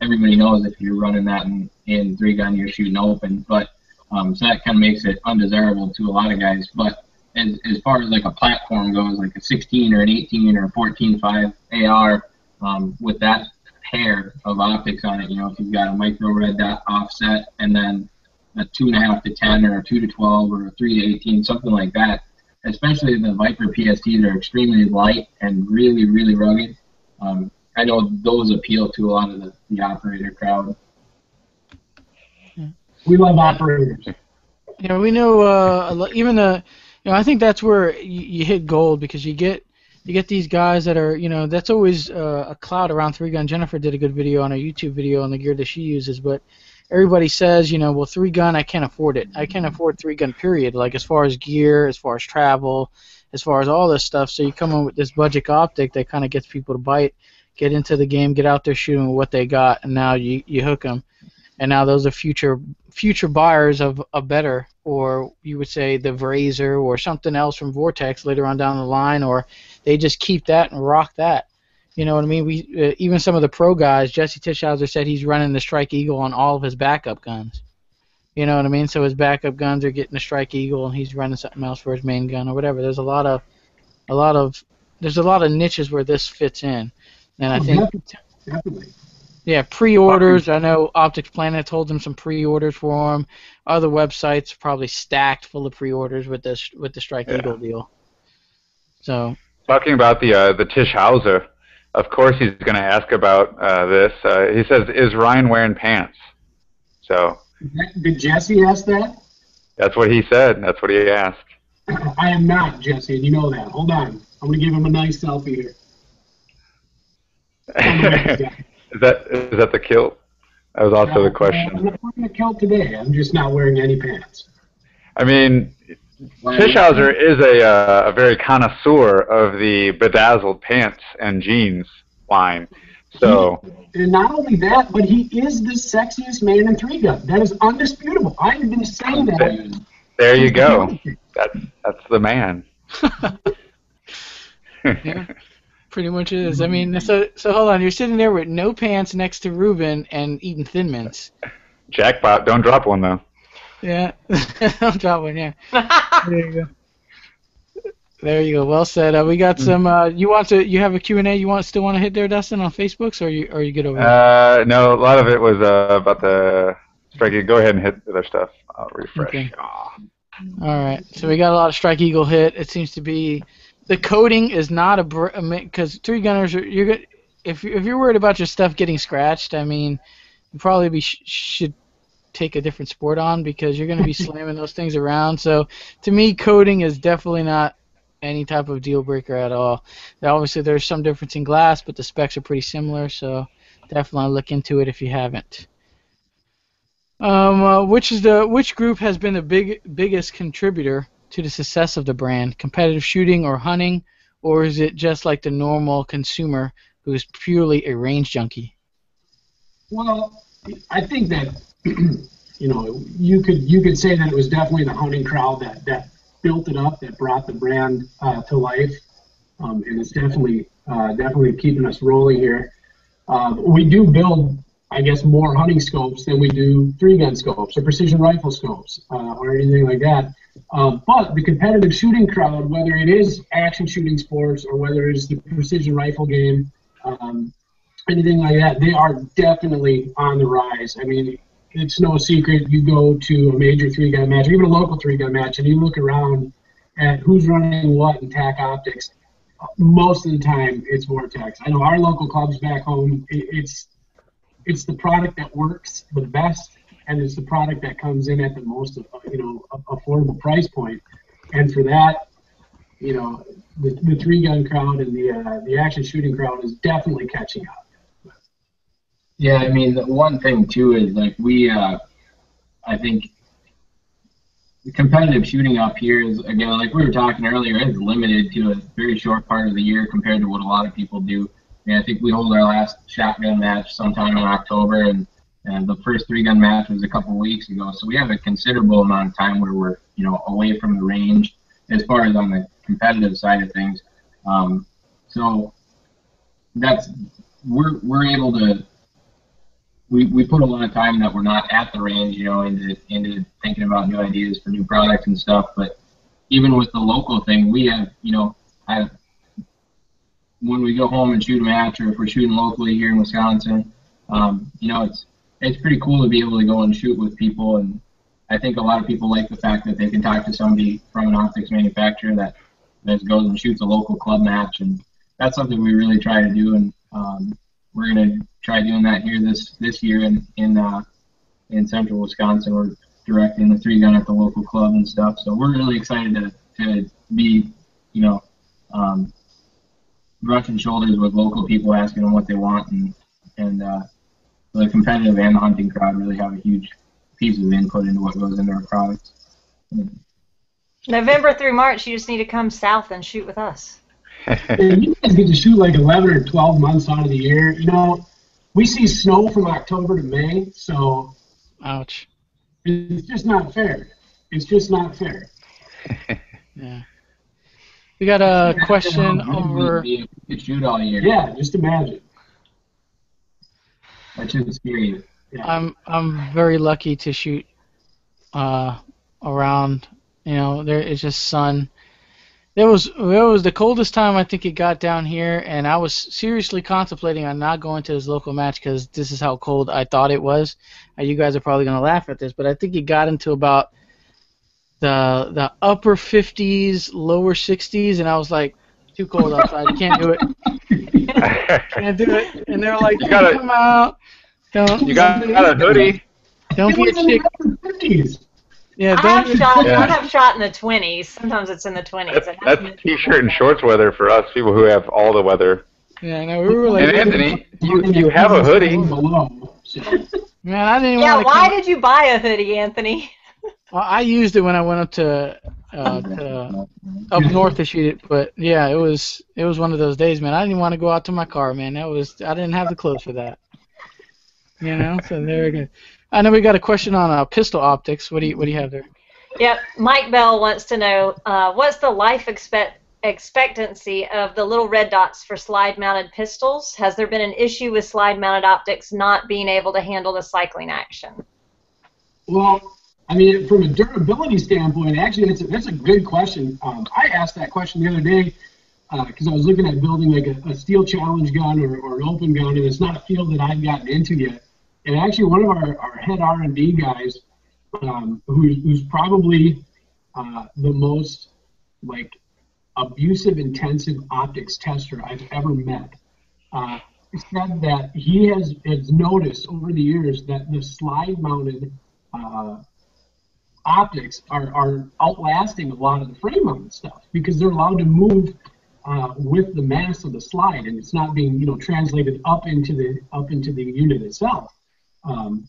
everybody knows if you're running that in, in three gun, you're shooting open, but um, so that kind of makes it undesirable to a lot of guys. But as, as far as like a platform goes, like a 16 or an 18 or a 14.5 AR, um, with that pair of optics on it, you know, if you've got a micro red dot offset and then a two and a half to 10 or a two to 12 or a three to 18, something like that, especially the Viper PSTs are extremely light and really, really rugged. Um, I know those appeal to a lot of the, the operator crowd. We love operators. Yeah, we know uh, even the, you know, I think that's where you, you hit gold because you get you get these guys that are, you know, that's always uh, a cloud around three gun. Jennifer did a good video on her YouTube video on the gear that she uses, but everybody says, you know, well, three gun, I can't afford it. I can't afford three gun. Period. Like as far as gear, as far as travel, as far as all this stuff. So you come in with this budget optic that kind of gets people to bite, get into the game, get out there shooting what they got, and now you you hook them, and now those are future future buyers of a better, or you would say the Razor or something else from Vortex later on down the line, or they just keep that and rock that. You know what I mean? We uh, even some of the pro guys. Jesse Tischauser said he's running the Strike Eagle on all of his backup guns. You know what I mean? So his backup guns are getting the Strike Eagle, and he's running something else for his main gun or whatever. There's a lot of, a lot of, there's a lot of niches where this fits in, and I Oh, think definitely. definitely. yeah, pre-orders. I know Optics Planet told them some pre-orders for them. Other websites probably stacked full of pre-orders with this with the Strike Yeah. Eagle deal. So Talking about the uh, the Tischauser, of course he's going to ask about uh, this. Uh, he says, "Is Ryan wearing pants?" So Did Jesse ask that? that's what he said. That's what he asked. I am not, Jesse, and you know that. Hold on. I'm going to give him a nice selfie here. is that is that the kilt? That was also the question. I'm not wearing a kilt today. I'm just not wearing any pants. I mean, Tischauser is a uh, a very connoisseur of the bedazzled pants and jeans line. So And not only that, but he is the sexiest man in three gun. That is undisputable. I've been saying that. there you go. That's that's the man. Yeah. Pretty much is. I mean, so so hold on. You're sitting there with no pants next to Ruben and eating Thin Mints. Jackpot. Don't drop one though. Yeah, I'll drop one. Yeah, there you go. There you go. Well said. Uh, we got some. Uh, you want to? You have a Q and A. You want still want to hit there, Dustin, on Facebook, or are you are you good over there? Uh, no, a lot of it was uh, about the strike. Go ahead and hit the other stuff. I'll refresh. Okay. All right. So we got a lot of Strike Eagle hit. It seems to be the coating is not a because three gunners are you're good. If if you're worried about your stuff getting scratched, I mean, you probably be sh- should take a different sport on because you're going to be slamming those things around. So to me, coating is definitely not any type of deal breaker at all. Now, obviously, there's some difference in glass, but the specs are pretty similar. So definitely look into it if you haven't. Um, uh, which is the which group has been the big biggest contributor to the success of the brand? Competitive shooting or hunting, or is it just like the normal consumer who is purely a range junkie? Well, I think that you know you could you could say that it was definitely the hunting crowd that that built it up, that brought the brand uh, to life, um, and it's definitely uh, definitely keeping us rolling here. Uh, we do build, I guess, more hunting scopes than we do three gun scopes or precision rifle scopes uh, or anything like that. Um, but the competitive shooting crowd, whether it is action shooting sports or whether it's the precision rifle game, um, anything like that, they are definitely on the rise. I mean, it's no secret. You go to a major three gun match, even a local three gun match, and you look around at who's running what in TAC optics. Most of the time, it's Vortex. I know our local clubs back home. It's it's the product that works the best, and it's the product that comes in at the most, you know, affordable price point. And for that, you know, the, the three gun crowd and the uh, the action shooting crowd is definitely catching up. Yeah, I mean, one thing too is like we, uh, I think, the competitive shooting up here is again, like we were talking earlier, is limited to a very short part of the year compared to what a lot of people do. And I think we hold our last shotgun match sometime in October, and and the first three gun match was a couple weeks ago. So we have a considerable amount of time where we're you know away from the range as far as on the competitive side of things. Um, so that's we're we're able to we, we put a lot of time that we're not at the range, you know, into into thinking about new ideas for new products and stuff. But even with the local thing, we have, you know, I, when we go home and shoot a match, or if we're shooting locally here in Wisconsin, um, you know, it's it's pretty cool to be able to go and shoot with people. And I think a lot of people like the fact that they can talk to somebody from an optics manufacturer that that goes and shoots a local club match, and that's something we really try to do. And um, we're gonna try doing that here this this year in in uh, in central Wisconsin. We're directing the three gun at the local club and stuff. So we're really excited to to be, you know, um, brushing shoulders with local people, asking them what they want, and and uh, the competitive and the hunting crowd really have a huge piece of input into what goes into our products. November through March, you just need to come south and shoot with us. And you guys get to shoot like 11 or 12 months out of the year. You know, we see snow from October to May, so Ouch. it's just not fair. It's just not fair. Yeah. We got a question over. You could shoot all year. Yeah, just imagine. That shouldn't scare you. I'm I'm very lucky to shoot uh, around. You know, there it's just sun. There was there was the coldest time I think it got down here, and I was seriously contemplating on not going to this local match because this is how cold I thought it was. Uh, you guys are probably gonna laugh at this, but I think it got into about the the upper 50s, lower 60s, and I was like, too cold outside. You can't do it. Can't do it. And they're like, You gotta- come out. Don't you got, got a hoodie. don't It be a was in chick. The 50s. Yeah, I don't. have shot. Yeah. I have shot in the twenties. Sometimes it's in the twenties. That's, that's t-shirt and shorts weather for us people who have all the weather. Yeah, no, we were like, And Anthony, you you have a hoodie. Man, I didn't Yeah. want. Why did you buy a hoodie, Anthony? Well, I used it when I went up to uh, to, up north to shoot it. But yeah, it was it was one of those days, man. I didn't want to go out to my car, man. That was I didn't have the clothes for that. You know, so there we go. I know we got a question on uh, pistol optics. What do you what do you have there? Yep. Mike Bell wants to know uh, what's the life expect expectancy of the little red dots for slide mounted pistols? Has there been an issue with slide mounted optics not being able to handle the cycling action? Well, I mean, from a durability standpoint, actually, that's a, that's a good question. Um, I asked that question the other day because uh, I was looking at building like a, a steel challenge gun or, or, an open gun, and it's not a field that I've gotten into yet. And actually, one of our, our head R&D guys, um, who's, who's probably uh, the most like abusive intensive optics tester I've ever met, uh, said that he has, has noticed over the years that the slide mounted uh, optics are, are outlasting a lot of the frame mounted stuff because they're allowed to move uh, with the mass of the slide and it's not being you know translated up into the up into the unit itself. Um,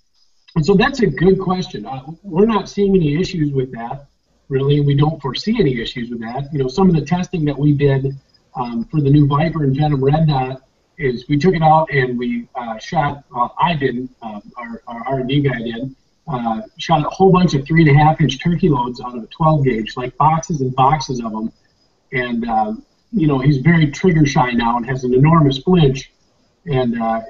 and so that's a good question. Uh, we're not seeing any issues with that really, and we don't foresee any issues with that. You know, some of the testing that we did um, for the new Viper and Venom Red Dot is we took it out and we uh, shot. I didn't. Um, our our R&D guy did. Uh, shot a whole bunch of three and a half inch turkey loads out of a 12 gauge, like boxes and boxes of them. And um, you know, he's very trigger shy now and has an enormous flinch. And uh,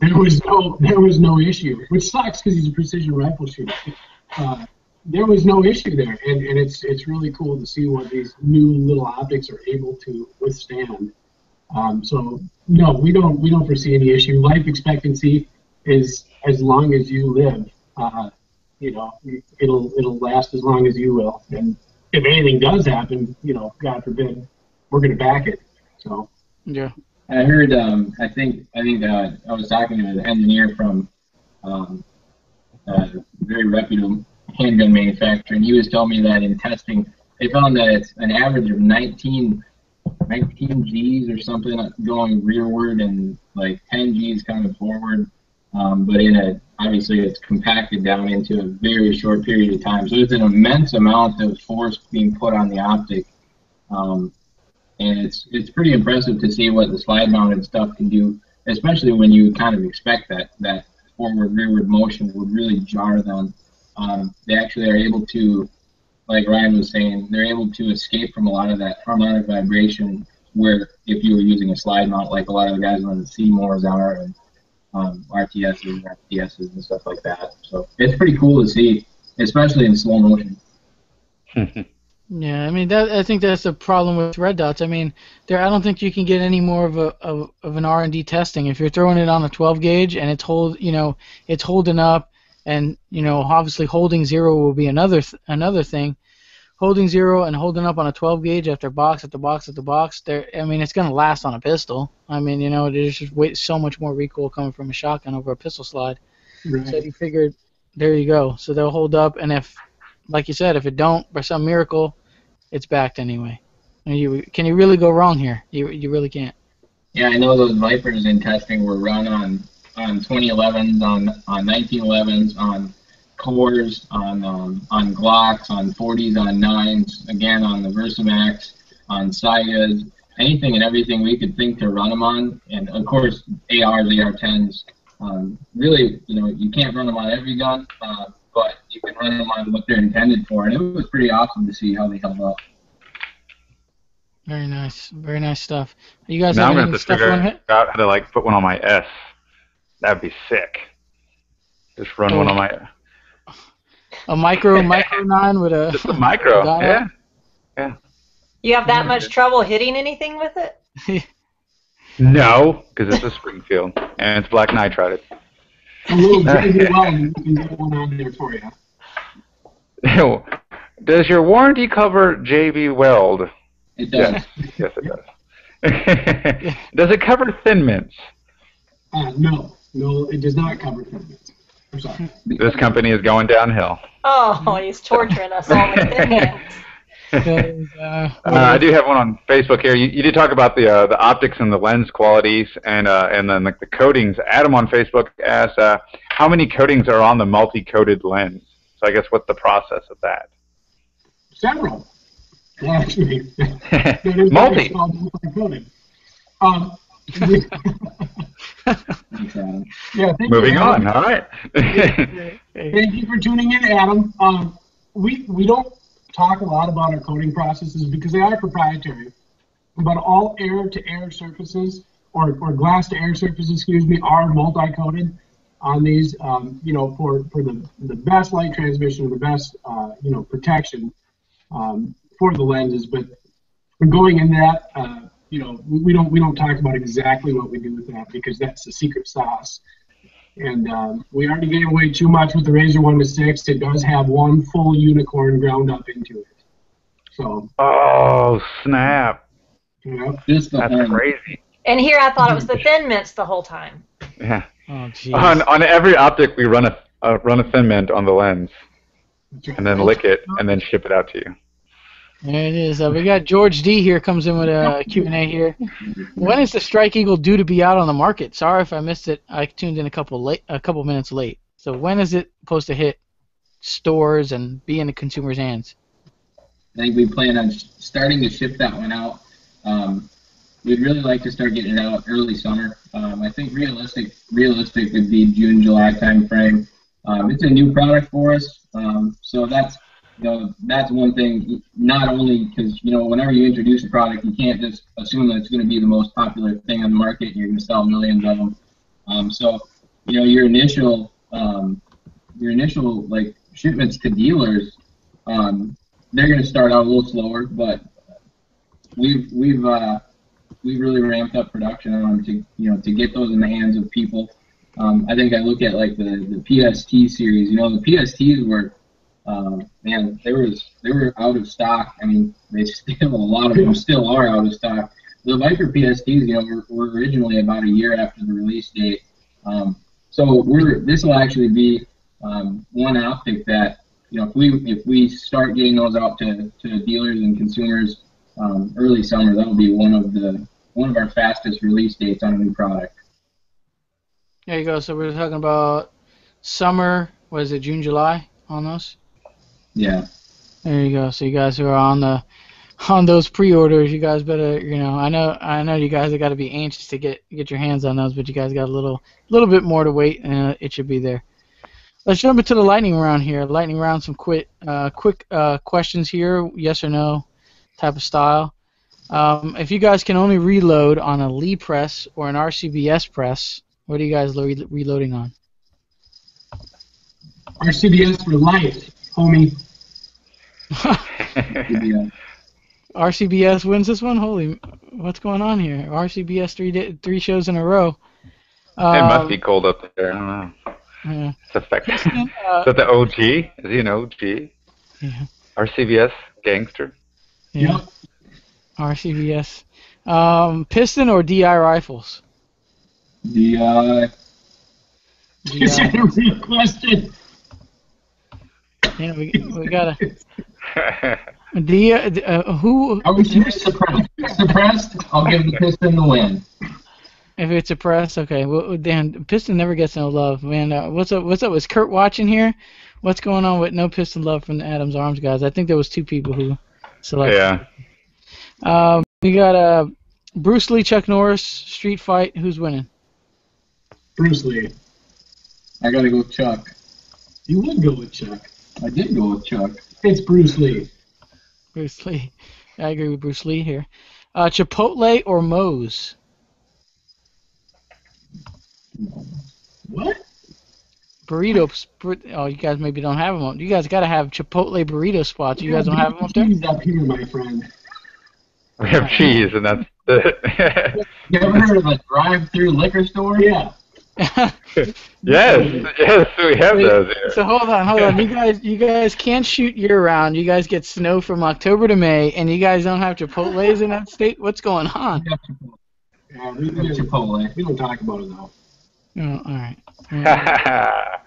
there was no there was no issue, which sucks because he's a precision rifle shooter. Uh, there was no issue there, and, and it's it's really cool to see what these new little optics are able to withstand. Um, so no, we don't we don't foresee any issue. Life expectancy is as long as you live. Uh, you know, it'll it'll last as long as you will. And if anything does happen, you know, God forbid, we're going to back it. So yeah. I heard. Um, I think. I think. Uh, I was talking to an engineer from um, a very reputable handgun manufacturer, and he was telling me that in testing, they found that it's an average of 19, 19 Gs or something going rearward and like 10 Gs coming forward. Um, but in a obviously it's compacted down into a very short period of time. So it's an immense amount of force being put on the optic. Um, and it's it's pretty impressive to see what the slide mounted stuff can do, especially when you kind of expect that that forward rearward motion would really jar them. Um, they actually are able to, like Ryan was saying, they're able to escape from a lot of that harmonic vibration. Where if you were using a slide mount, like a lot of the guys on the C-Mores are, and um, RTSs, FTSs, and stuff like that. So it's pretty cool to see, especially in slow motion. yeah, I mean that. I think that's the problem with red dots. I mean, there. I don't think you can get any more of a of, of an R and D testing if you're throwing it on a 12 gauge and it's hold. You know, it's holding up, and you know, obviously holding zero will be another th- another thing holding zero and holding up on a 12 gauge after box after box after box, there. I mean, it's going to last on a pistol. I mean, you know, there's just way, so much more recoil coming from a shotgun over a pistol slide. Right. So you figured, there you go. So they'll hold up, and if, like you said, if it don't, by some miracle, it's backed anyway. You can you really go wrong here? You you really can't. Yeah, I know those Vipers in testing were run on on 2011s, on on 1911s, on cores, on um, on Glocks, on 40s, on 9s, again on the Versamax, on Saigas, anything and everything we could think to run them on, and of course ARs, AR-10s. Um, really, you know, you can't run them on every gun, uh, but you can run them on what they're intended for, and it was pretty awesome to see how they held up. Very nice, very nice stuff. You guys now have I'm gonna stuff figure on hit? out how to like put one on my S. That'd be sick. Just run Oh. one on my A micro micro nine with a just a micro. dial? Yeah. You have that much trouble hitting anything with it? No, because it's a Springfield and it's black nitride. A little JB Weld on can get one on there for you. Does your warranty cover JB Weld? It does. Yes, yes it does. does it cover thin mints? Uh, no, no, it does not cover fitments. I'm sorry. This company is going downhill. Oh, he's torturing us all with thin mints. And, uh, Uh, I do have one on Facebook here. You, you did talk about the uh, the optics and the lens qualities, and uh, and then like the coatings. Adam on Facebook asked, uh, how many coatings are on the multi-coated lens? So I guess what's the process of that? Several. Actually, Multi. called multi-coated. Um, we- Thanks, Adam. yeah, thank you, Moving Adam. on. All right. Thank you for tuning in, Adam. Um, we we don't talk a lot about our coating processes because they are proprietary. But all air-to-air surfaces or, or glass-to-air surfaces, excuse me, are multi-coated on these. Um, you know, for, for the the best light transmission, the best uh, you know protection um, for the lenses. But going in that, uh, you know, we, we don't we don't talk about exactly what we do with that because that's the secret sauce. And um, we already gave away too much with the Razor 1 to 6. It does have one full unicorn ground up into it. So, oh snap! you know, That's horn. crazy. And here I thought it was the thin mints the whole time. Yeah. Oh, jeez. On on every optic, we run a uh, run a thin mint on the lens and then lick it and then ship it out to you. There it is. Uh, we got George D here comes in with a Q&A here. When is the Strike Eagle due to be out on the market? Sorry if I missed it. I tuned in a couple late, a couple minutes late. So when is it supposed to hit stores and be in the consumer's hands? I think we plan on starting to ship that one out. Um, we'd really like to start getting it out early summer. Um, I think realistic realistic would be June July timeframe. Um, it's a new product for us, um, so that's you know that's one thing. Not only because you know whenever you introduce a product, you can't just assume that it's going to be the most popular thing on the market. You're going to sell millions of them. Um, so you know your initial um, your initial like shipments to dealers. Um, they're going to start out a little slower, but we've we've uh, we've really ramped up production on them to you know to get those in the hands of people. Um, I think I look at like the the PST series. You know, the PSTs were um, man, they were they were out of stock. I mean, they still a lot of them still are out of stock. The Viper PSTs, you know, were, were originally about a year after the release date. Um, so we're this will actually be um, one optic that you know if we if we start getting those out to, to dealers and consumers um, early summer, that'll be one of the one of our fastest release dates on a new product. There you go. So we're talking about summer. What is it? June, July on those. Yeah. There you go. So you guys who are on the on those pre-orders, you guys better, you know, I know I know you guys have got to be anxious to get get your hands on those, but you guys got a little little bit more to wait, and uh, it should be there. Let's jump into the lightning round here. Lightning round, some quick uh, quick uh, questions here, yes or no, type of style. Um, if you guys can only reload on a Lee press or an RCBS press, what are you guys lo- reloading on? RCBS for life, homie. Yeah. RCBS wins this one. Holy, what's going on here? RCBS three di- three shows in a row. it must Um, be cold up there. I don't know. yeah. It's effective. Piston, uh, Is that the OG? Is he an OG? Yeah. RCBS gangster? yeah. Yep. RCBS. Um, piston or DI rifles? The uh, Is that DI. a real question? Yeah, we, we got a D. Uh, who? I was just suppressed. Suppressed. I'll give the piston the win. If it's a press, okay. Well, Dan, piston never gets no love, man. Uh, what's up? What's up? Was Kurt watching here? What's going on with no piston love from the Adams Arms guys? I think there was two people who selected. yeah. Um, we got uh, Bruce Lee, Chuck Norris, Street Fight. Who's winning? Bruce Lee. I gotta go Chuck. You would go with Chuck. I did go with Chuck. It's Bruce Lee. Bruce Lee. I agree with Bruce Lee here. Uh, Chipotle or Moe's? What? Burrito. bur- Oh, you guys maybe don't have them. You guys got to have Chipotle burrito spots. You guys don't have them up there? He's up here, my friend. We have cheese, and that's it. You ever heard of a drive-through liquor store? Yeah. yes, yes, we have those here. so hold on, hold on. You guys, you guys can't shoot year round. You guys get snow from October to May, and you guys don't have Chipotle's in that state. What's going on? Yeah, we, We have we, Chipotle. we don't talk about it though. Oh, all right.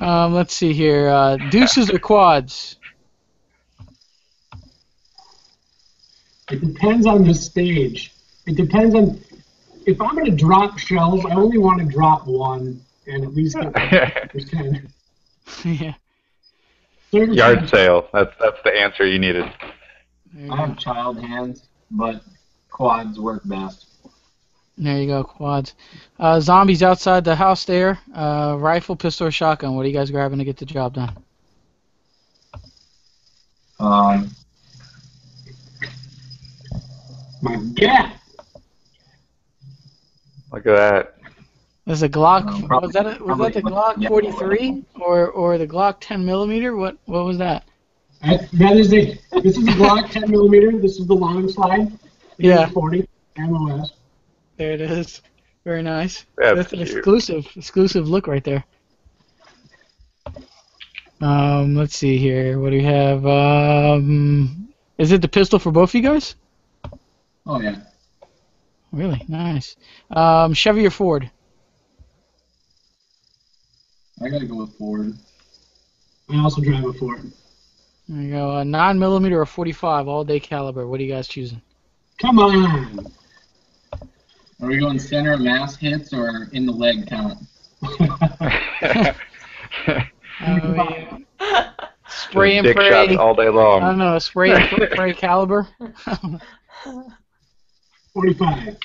Um, let's see here. Uh, deuces or quads? It depends on the stage. It depends on if I'm going to drop shells. I only want to drop one and at least get percent. yeah. Yard sale. That's that's the answer you needed. You I go. have child hands, but quads work best. There you go, quads. Uh, zombies outside the house there. Uh, rifle, pistol, or shotgun. What are you guys grabbing to get the job done? Um, My gap. Look at that. There's a Glock. Um, probably- was that a, was that the Glock 43 or or the Glock 10 millimeter? What what was that? I, that is a. This is a Glock 10 millimeter. This is the long slide. This Yeah. 40 MOS. There it is. Very nice. That's, That's an exclusive exclusive look right there. Um, let's see here. What do we have? Um, is it the pistol for both of you guys? oh yeah. Really nice. Um, Chevy or Ford? I gotta go with Ford. I also drive a Ford. There you go. A nine millimeter or 45 all day caliber. What are you guys choosing? Come on. Are we going center mass hits or in the leg count? I mean, spray and Dick pray. shots all day long. I don't know. Spray and pray, pray caliber. 45.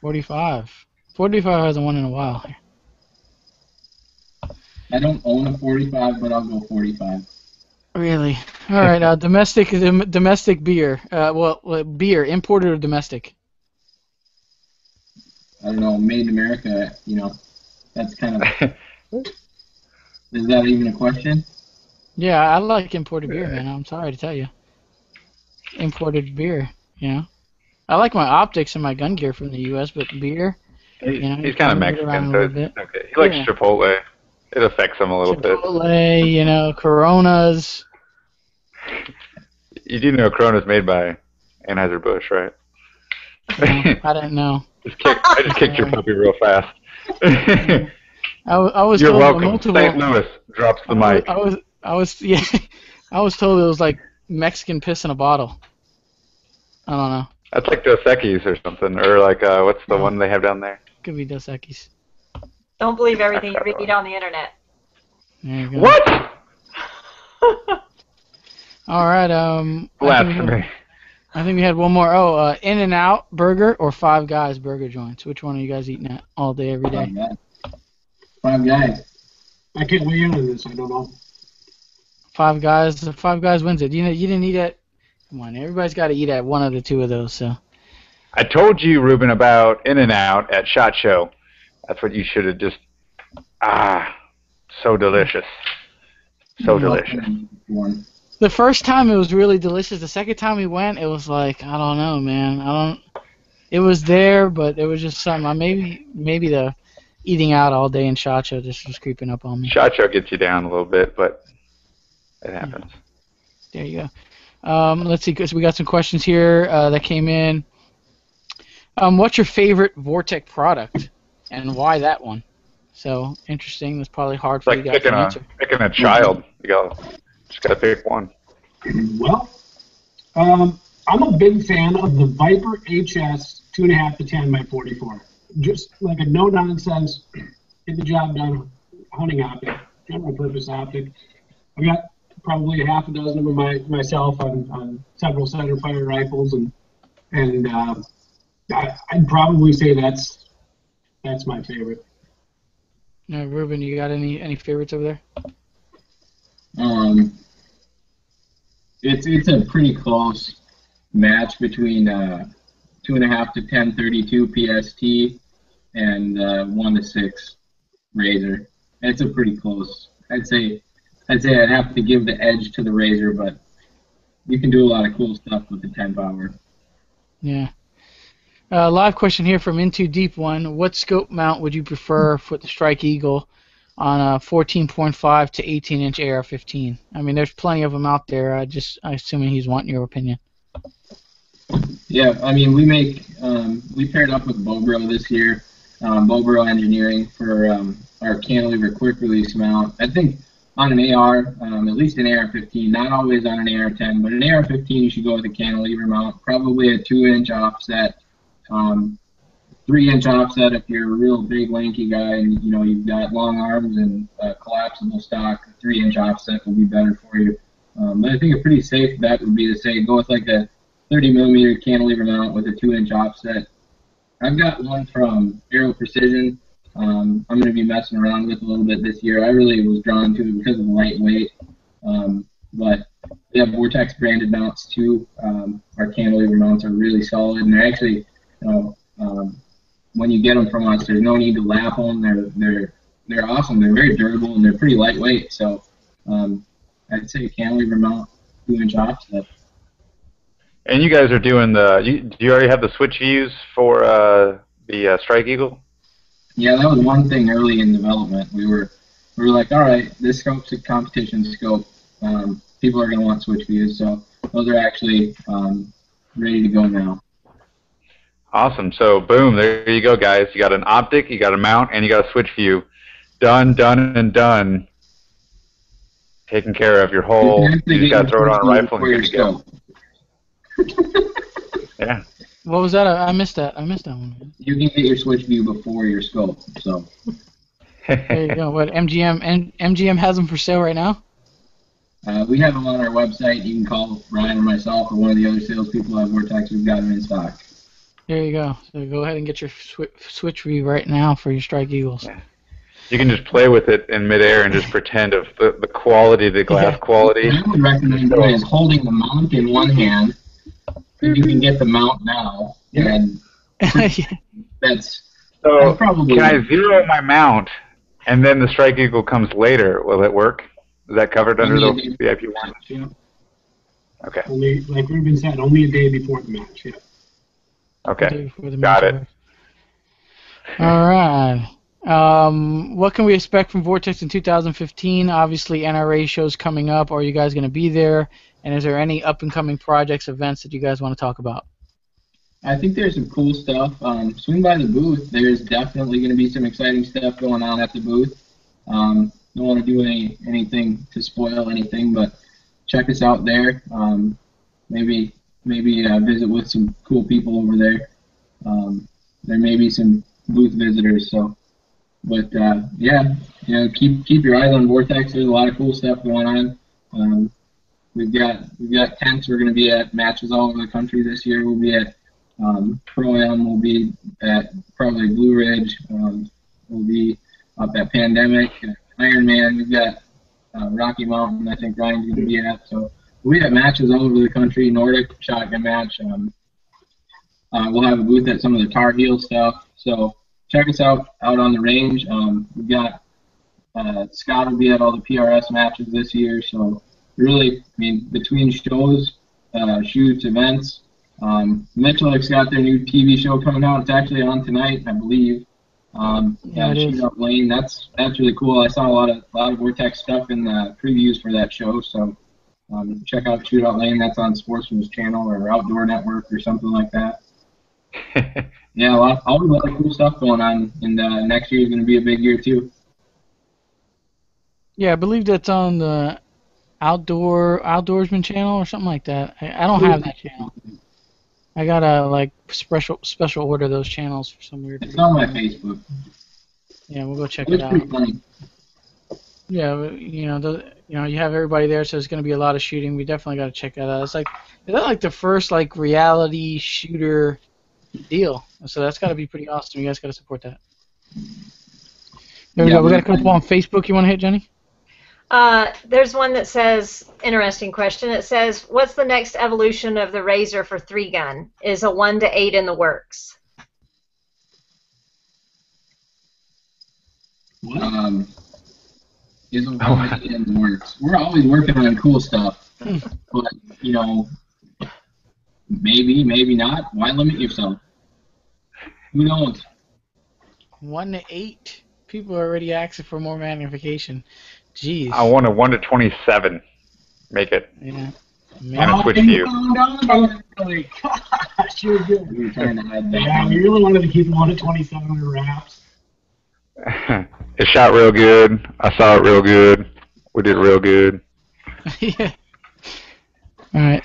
45. 45 hasn't won in a while. I don't own a 45, but I'll go 45. Really? All right. Uh, domestic dom- domestic beer. Uh, well, well, beer imported or domestic? I don't know, made in America, you know, that's kind of, is that even a question? Yeah, I like imported beer, man. I'm sorry to tell you. Imported beer, you know. I like my optics and my gun gear from the U.S., but beer, He- You know, he's kind of can move it around Mexican, so it's okay. He likes Yeah. Chipotle. It affects him a little bit. Chipotle, you know, Coronas. You do know Corona's made by Anheuser Busch, right? Know, I didn't know. just kicked, I just kicked your puppy real fast. I, I was You're welcome. multiple. St. Louis drops the I mic. I was, I was, yeah, I was told it was like Mexican piss in a bottle. I don't know. That's like Dos Equis or something, or like uh, what's the Yeah. one they have down there? Could be Dos Equis. Don't believe everything you read on the internet. There you go. What? All right. Um. I think, we had, Blasphemy. I think we had one more. Oh, uh, In-N-Out Burger or Five Guys Burger joints. Which one are you guys eating at all day, every day? Five guys. Five guys. I can't weigh in on this. I don't know. Five Guys. Five Guys wins it. You know, you didn't eat at. Come on, everybody's got to eat at one of the two of those. So. I told you, Ruben, about In-N-Out at Shot Show. That's what you should have just. Ah, so delicious. So Mm. delicious. The first time it was really delicious. The second time we went, it was like I don't know, man. I don't. It was there, but it was just something. I maybe maybe the eating out all day in Shot Show just was creeping up on me. Shot Show gets you down a little bit, but it happens. There you go. Um, let's see. because we got some questions here uh, that came in. Um, what's your favorite Vortex product, and why that one? So interesting. That's probably hard It's for like you guys picking to a answer. picking a child. You got just gotta pick one. Well, um, I'm a big fan of the Viper HS two and a half to ten by 44. Just like a no nonsense, get the job done hunting optic, general purpose optic. I got probably half a dozen of them my, myself on, on several center fire rifles, and and uh, I, I'd probably say that's that's my favorite. No, Ruben, you got any any favorites over there? Um, it's it's a pretty close match between uh, two and a half to ten thirty two PST and uh, one to six Razor. It's a pretty close. I'd say I'd say I'd have to give the edge to the Razor, but you can do a lot of cool stuff with the ten power. Yeah. Uh, live question here from Into Deep One. What scope mount would you prefer for the Strike Eagle on a 14.5 to 18 inch AR-15? I mean, there's plenty of them out there. I just, I'm assuming he's wanting your opinion. Yeah, I mean, we make um, we paired up with Bobro this year, um, Bobro Engineering for um, our cantilever quick release mount. I think on an AR, um, at least an AR-15, not always on an AR-10, but an AR-15 you should go with a cantilever mount, probably a two-inch offset, um, three-inch offset if you're a real big lanky guy and you know you've got long arms and uh, collapsible stock. Three-inch offset will be better for you. Um, but I think a pretty safe bet would be to say go with like a 30 millimeter cantilever mount with a two inch offset. I've got one from Aero Precision. Um, I'm going to be messing around with a little bit this year. I really was drawn to it because of the lightweight. Um, but they have Vortex branded mounts too. Um, our cantilever mounts are really solid, and they're actually, you know, um, when you get them from us, there's no need to lap them. They're they're they're awesome. They're very durable and they're pretty lightweight. So um, I'd say a cantilever mount, two inch offset. And you guys are doing the. You, do you already have the switch views for uh, the uh, Strike Eagle? Yeah, that was one thing early in development. We were we were like, all right, this scope's a competition scope. Um, people are going to want switch views, so those are actually um, ready to go now. Awesome. So boom, there you go, guys. You got an optic, you got a mount, and you got a switch view. Done, done, and done. Taken care of your whole. You can actually You just got to throw it on a rifle and you're good to go. Yeah. What was that? I, I missed that. I missed that one. You can get your switch view before your scope. So There you go. What MGM M, MGM has them for sale right now? uh, we have them on our website. You can call Ryan or myself or one of the other salespeople at Vortex. We've got them in stock. There you go. So go ahead and get your swi- switch view right now for your Strike Eagles. Yeah. You can just play with it in midair and just pretend of the, the quality, of the glass Yeah. quality. What I would recommend doing is holding the mount in one hand. And you can get the mount now, and that's that's So probably can I zero my mount, and then the Strike Eagle comes later? Will it work? Is that covered under the VIP one? Yeah. Okay. Only, like Ruben said, only a day before the match. Yeah. Okay. The Got it. All right. Um, what can we expect from Vortex in 2015? Obviously, NRA shows coming up. Are you guys going to be there? And is there any up and coming projects, events that you guys want to talk about? I think there's some cool stuff. Um, swing by the booth. There's definitely going to be some exciting stuff going on at the booth. Um, don't want to do any anything to spoil anything, but check us out there. Um, maybe maybe uh, visit with some cool people over there. Um, there may be some booth visitors. So, but uh, yeah, you know, keep keep your eyes on Vortex. There's a lot of cool stuff going on. Um, we've got we've got tents. We're going to be at matches all over the country this year. We'll be at um, Pro Am We'll be at probably Blue Ridge. Um, we'll be up at Pandemic, uh, Ironman. We've got uh, Rocky Mountain. I think Ryan's going to be at. So we have matches all over the country. Nordic shotgun match. Um, uh, we'll have a booth at some of the Tar Heel stuff. So check us out out on the range. Um, we've got uh, Scott will be at all the PRS matches this year. So really, I mean, between shows, uh, shoots, events. Um, Mitchell's got their new TV show coming out. It's actually on tonight, I believe. Um, Yeah, uh, it is. Shoot Up Lane. That's that's really cool. I saw a lot of a lot of Vortex stuff in the previews for that show. So um, check out Shoot Out Lane. That's on Sportsman's Channel or Outdoor Network or something like that. Yeah, a lot, all a lot of cool stuff going on, and uh, next year is going to be a big year too. Yeah, I believe that's on the outdoor outdoorsman channel or something like that. I, I don't have that channel. I gotta like special special order those channels for some weird It's reason. on my Facebook. Yeah, we'll go check It's it out. pretty funny. Yeah, you know, the, you know, you have everybody there, so there's going to be a lot of shooting. We definitely got to check that out. It's like, is that like the first like reality shooter deal? So that's got to be pretty awesome. You guys got to support that. There we Yeah, go. We got a couple on Facebook. You want to hit, Jenny? Uh, there's one that says, interesting question. It says, what's the next evolution of the Razor for three gun? Is a one to eight in the works? What? Um, is a one in the works. We're always working on cool stuff, Hmm. but you know, maybe, maybe not. Why limit yourself? Who knows? One to eight. People are already asking for more magnification. Jeez. I want a one to twenty-seven. Make it. Yeah. And Man. a switch and view. you found out early. Gosh, you're good. We were trying to hide that. Yeah, one. we really wanted to keep one at 27 under wraps. it shot real good. I saw it real good. We did real good. yeah. All right.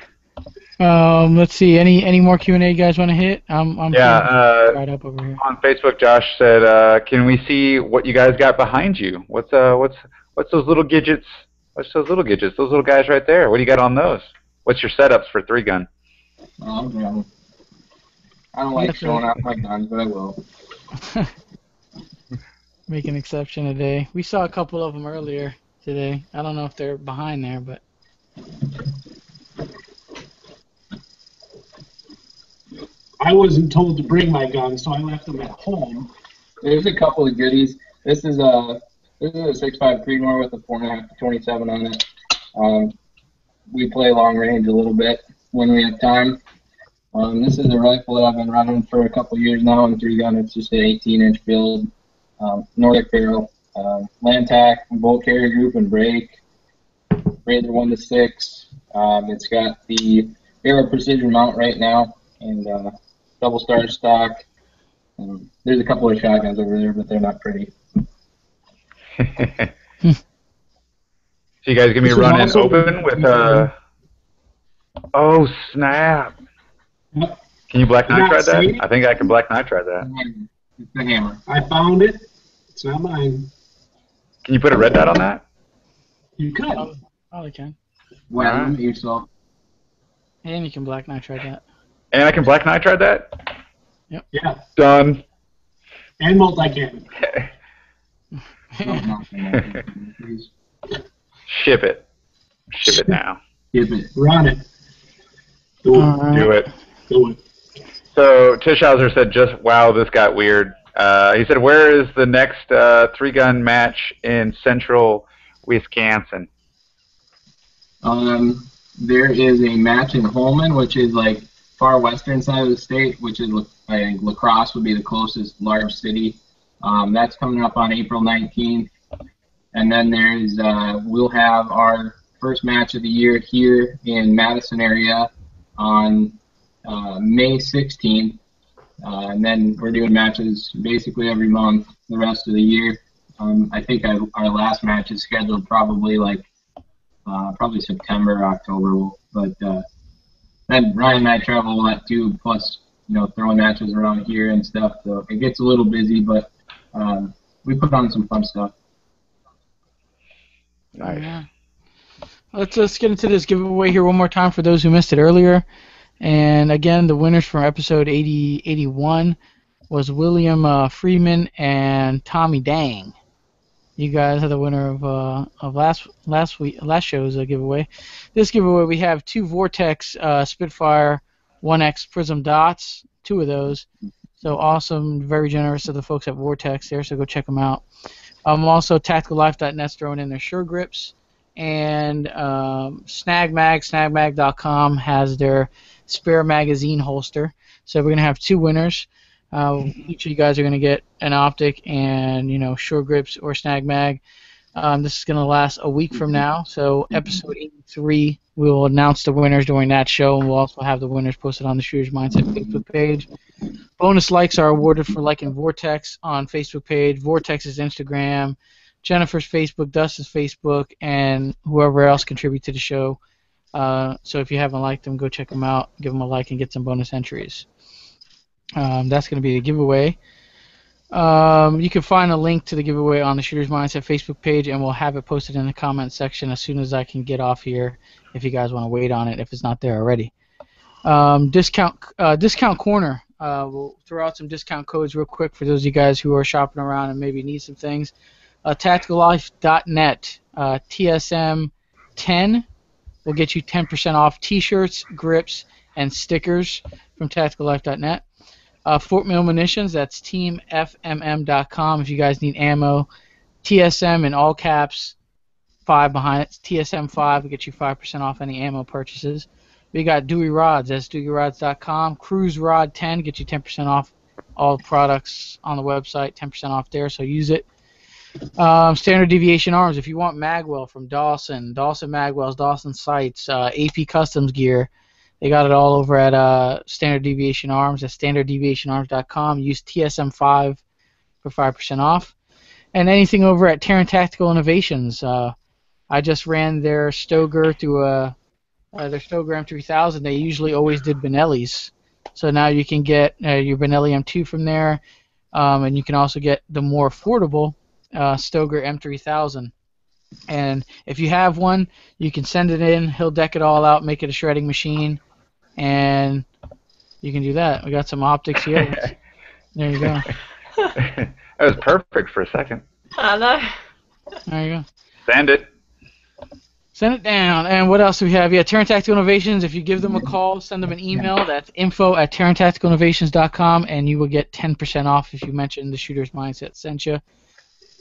Um, let's see. Any any more Q and A you guys want to hit? I'm I'm Yeah. Uh, right up over here. on Facebook, Josh said, uh, "Can we see what you guys got behind you? What's uh, what's what's those little gadgets What's those little gadgets? Those little guys right there. What do you got on those? What's your setups for three gun? Oh, yeah. I don't like showing off my guns, but I will. Make an exception today. We saw a couple of them earlier today. I don't know if they're behind there, but I wasn't told to bring my gun, so I left them at home. There's a couple of goodies. This is a this is a six five Creedmoor with a four and a half to twenty seven on it. Um, we play long range a little bit when we have time. Um, this is a rifle that I've been running for a couple years now in three gun. It's just an 18 inch build, um, Nordic barrel, um, Lantac, bolt carrier group and brake, Razor one to six. Um, it's got the Aero Precision mount right now and uh, double star stock. Um, there's a couple of shotguns over there, but they're not pretty. So you guys give me This a run in also- open with uh Oh snap. Can you black You're not nitride that? I think I can black nitride that. It's the hammer. I found it. It's not mine. Can you put a red dot on that? You could. oh, oh, can. Well, Alright. limit yourself. And you can black nitride that. And I can black nitride that? Yep. Yeah. Done. And please. Ship it. Ship it now. Give it. Run it. Do it. Alright. Do it. Do it. So Tischauser said, "Just wow, this got weird." Uh, he said, "Where is the next uh, three-gun match in Central Wisconsin?" Um, there is a match in Holmen, which is like far western side of the state, which is La- I think La Crosse would be the closest large city. Um, that's coming up on April 19th, and then there's uh, we'll have our first match of the year here in Madison area on uh, May 16th, uh, and then we're doing matches basically every month the rest of the year. Um, I think I, our last match is scheduled probably like uh, probably September, October. But uh, then Ryan and I travel a lot too, plus you know throwing matches around here and stuff. So it gets a little busy, but um, we put on some fun stuff. Nice. Yeah. Let's let's get into this giveaway here one more time for those who missed it earlier. And again, the winners from episode 80, 81 was William uh, Freeman and Tommy Dang. You guys are the winner of uh, of last last week last show's uh, giveaway. This giveaway we have two Vortex uh, Spitfire 1X Prism dots, two of those. So awesome, very generous of the folks at Vortex there. So go check them out. Um, also, TacticalLife.net's throwing in their sure grips, and um, SnagMag, SnagMag.com has their spare magazine holster. So we're gonna have two winners. Uh, each of you guys are gonna get an optic and you know sure grips or SnagMag. Um, this is gonna last a week from now. So episode 83, we will announce the winners during that show, and we'll also have the winners posted on the Shooters Mindset Facebook page. Bonus likes are awarded for liking Vortex on Facebook page, Vortex's Instagram, Jennifer's Facebook, Dust's Facebook, and whoever else contribute to the show. Uh, so if you haven't liked them, go check them out, give them a like, and get some bonus entries. Um, that's going to be the giveaway. Um, you can find a link to the giveaway on the Shooters Mindset Facebook page, and we'll have it posted in the comment section as soon as I can get off here. If you guys want to wait on it, if it's not there already. Um, discount uh, discount corner. Uh, we'll throw out some discount codes real quick for those of you guys who are shopping around and maybe need some things. Uh, TacticalLife.net uh, TSM10 will get you 10% off T-shirts, grips, and stickers from TacticalLife.net. Uh, Fort Mill Munitions, that's TeamFMM.com. If you guys need ammo, TSM in all caps, five behind it. TSM5 will get you 5% off any ammo purchases. We got Dewey Rods, that's DeweyRods.com. Cruise Rod 10 get you 10% off all products on the website, 10% off there, so use it. Um, standard deviation arms. If you want Magwell from Dawson, Dawson Magwells, Dawson Sights, uh, AP Customs gear, they got it all over at uh, Standard Deviation Arms at standarddeviationarms.com. Use TSM5 for 5% off. And anything over at Taran Tactical Innovations. Uh, I just ran their Stoeger through a uh, their Stoeger M3000. They usually always did Benelli's. So now you can get uh, your Benelli M2 from there, um, and you can also get the more affordable uh, Stoeger M3000 And if you have one, you can send it in. He'll deck it all out, make it a shredding machine, and you can do that. We got some optics here. there you go. that was perfect for a second. I know. There you go. Send it. Send it down. And what else do we have? Yeah, Taran Tactical Innovations. If you give them a call, send them an email. That's info at tarantacticalinnovations.com, and you will get 10% off if you mention the Shooter's Mindset sent you.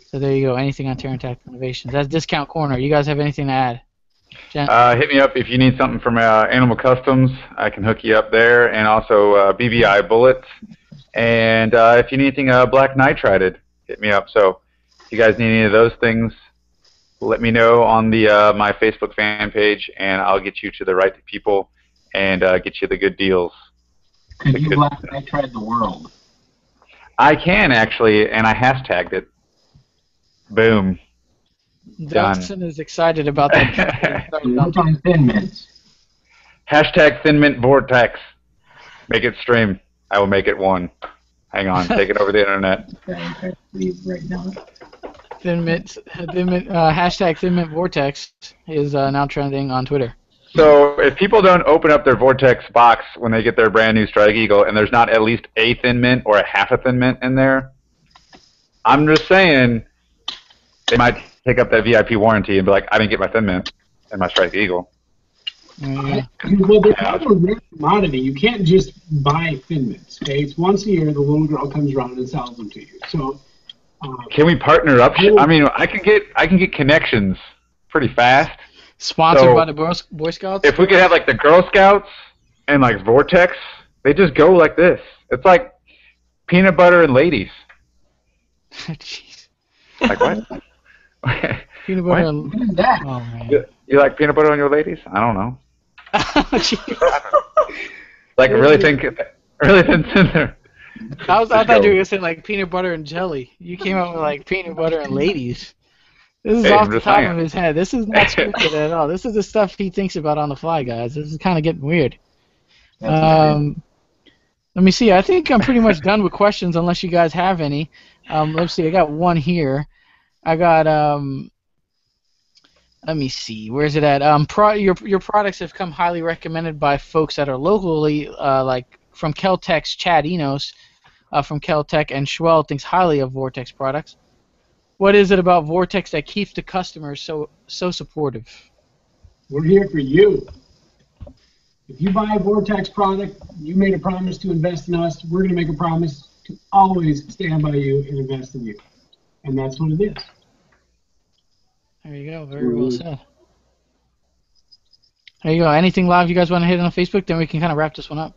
So there you go. Anything on Taran Tactical Innovations. That's Discount Corner. You guys have anything to add? Jen? Uh, hit me up if you need something from uh, Animal Customs. I can hook you up there, and also uh, BBI bullets. And uh, if you need anything uh, black nitrided, hit me up. So if you guys need any of those things, let me know on the uh, my Facebook fan page, and I'll get you to the right people and uh, get you the good deals. Could you black nitride the world? I can actually, and I hashtagged it. Boom. Done. Dustin is excited about that. Thin mints. Hashtag Thin Mint Vortex. Make it stream. I will make it one. Hang on, take it over the internet. Okay, okay, right now. Thin Mint, Thin Mint, uh, hashtag Thin Mint Vortex is uh, now trending on Twitter. So if people don't open up their Vortex box when they get their brand new Strike Eagle, and there's not at least a Thin Mint or a half a Thin Mint in there, I'm just saying they might take up that VIP warranty and be like, I didn't get my Thin Mint and my Strike Eagle. There you go. Well, they're kind of a rare commodity. You can't just buy Thin Mints. Okay, it's once a year the little girl comes around and sells them to you. So, uh, Can we partner up? I mean, I can get I can get connections pretty fast. Sponsored So- by the Boy, Boy Scouts. If we could have like the Girl Scouts and like Vortex, they just go like this. It's like peanut butter and ladies. Jeez. Like what? Peanut butter. and- that? Oh man. you, you like peanut butter on your ladies? I don't know. Like really think really think there. I was. I thought you were gonna say like peanut butter and jelly. You came up with like peanut butter and ladies. This is Hey, off the top saying. of his head. This is not scripted at all. This is the stuff he thinks about on the fly, guys. This is kind of getting weird. Um, let me see. I think I'm pretty much done with questions, unless you guys have any. Um, let's see. I got one here. I got um. Let me see. Where's it at? Um, pro- your your products have come highly recommended by folks that are locally, uh, like from Keltec's Chad Enos, uh, from Keltec, and Schwell thinks highly of Vortex products. What is it about Vortex that keeps the customers so so supportive? we're here for you. If you buy a Vortex product, you made a promise to invest in us. We're going to make a promise to always stand by you and invest in you. And that's what it is. There you go. Very well said. There you go. Anything live you guys want to hit on Facebook? Then we can kind of wrap this one up.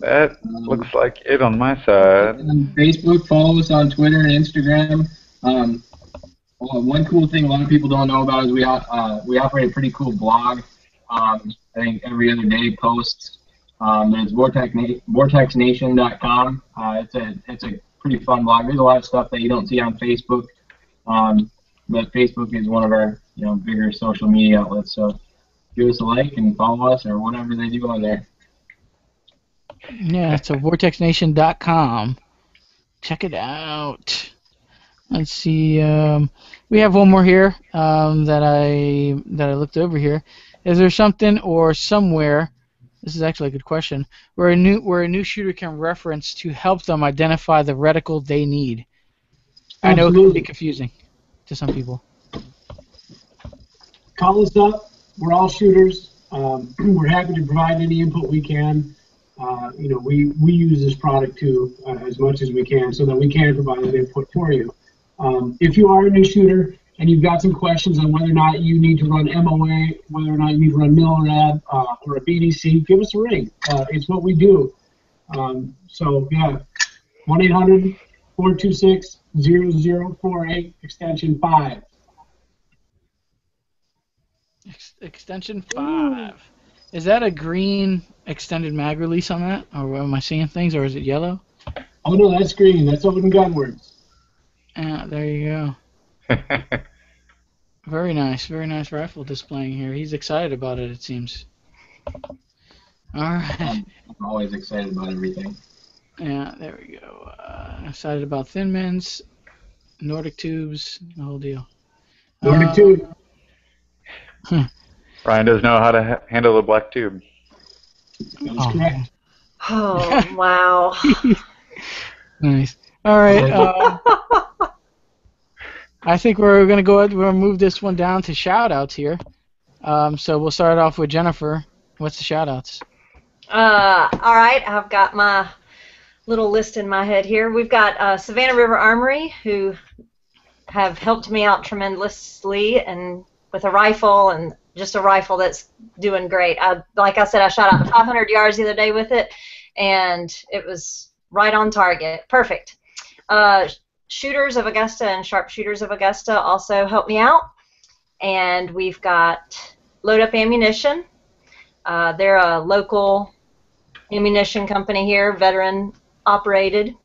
That looks like it on my side. on Facebook, follow us on Twitter and Instagram. Um, well, one cool thing a lot of people don't know about is we uh, we operate a pretty cool blog. Um, I think every other day posts. Um, it's vortex vortexnation.com. Uh, it's a it's a pretty fun blog. There's a lot of stuff that you don't see on Facebook, um, but Facebook is one of our you know bigger social media outlets. So give us a like and follow us or whatever they do on there. Yeah, so vortexnation.com. Check it out. Let's see. Um, we have one more here um, that I that I looked over here. Is there something or somewhere? This is actually a good question. Where a new where a new shooter can reference to help them identify the reticle they need. I know it can be confusing to some people. Call us up. We're all shooters. Um, we're happy to provide any input we can. Uh, you know, we, we use this product too uh, as much as we can so that we can provide that input for you. Um, if you are a new shooter and you've got some questions on whether or not you need to run MOA, whether or not you need to run Milrad uh, or a BDC, give us a ring. Uh, it's what we do. Um, so, yeah, 1 800 426 0048, extension 5. Ex- extension five. Is that a green extended mag release on that, or am I seeing things, or is it yellow? Oh, no, that's green. That's Odin Gunwords. Yeah, there you go. Very nice, very nice rifle displaying here. He's excited about it, it seems. All right. I'm always excited about everything. Yeah, there we go. Uh, excited about Thin Mints, Nordic Tubes, the whole deal. Nordic Uh, tube. Ryan does know how to ha- handle a black tube. Oh. Oh wow. Nice. All right. Uh, I think we're gonna go. ahead We're gonna move this one down to shout outs here. Um, so we'll start off with Jennifer. What's the shout outs? Uh, all right, I've got my little list in my head here. We've got uh, Savannah River Armory, who have helped me out tremendously, and with a rifle and just a rifle that's doing great. I, like I said, I shot out 500 yards the other day with it, and it was right on target. Perfect. Uh, Shooters of Augusta and Sharpshooters of Augusta also help me out, and we've got Load Up Ammunition. Uh, they're a local ammunition company here, veteran operated.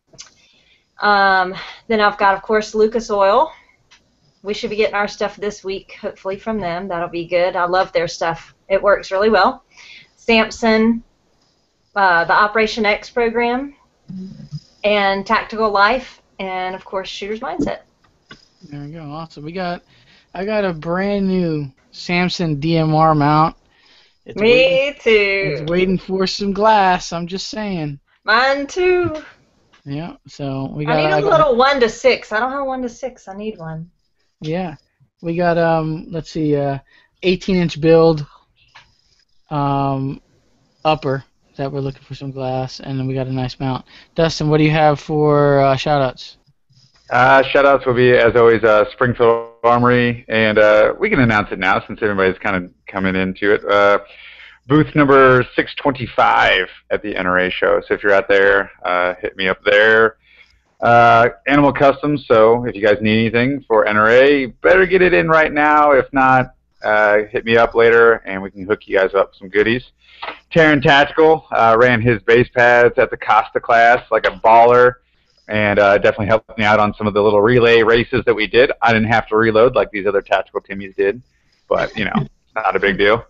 Um, then I've got, of course, Lucas Oil. We should be getting our stuff this week, hopefully, from them. That'll be good. I love their stuff, it works really well. Samson, uh, the Operation X program, and Tactical Life, and, of course, Shooter's Mindset. There we go. Awesome. We got. I got a brand new Samson DMR mount. It's waiting, Me too. it's waiting for some glass. I'm just saying. Mine too. Yeah. So we got. I need I a got- little one to six. I don't have one to six. I need one. Yeah, we got um. Let's see, uh, 18 inch build, um, upper that we're looking for some glass, and then we got a nice mount. Dustin, what do you have for uh, shoutouts? Uh, shoutouts will be, as always, uh, Springfield Armory, and uh, we can announce it now since everybody's kind of coming into it. Uh, booth number 625 at the NRA show. So if you're out there, uh, hit me up there. Uh, Animal Customs, so if you guys need anything for NRA, better get it in right now. If not, uh, hit me up later and we can hook you guys up with some goodies. Taran Tactical uh, ran his base pads at the Costa class like a baller and uh, definitely helped me out on some of the little relay races that we did. I didn't have to reload like these other tactical Timmies did, but you know, not a big deal.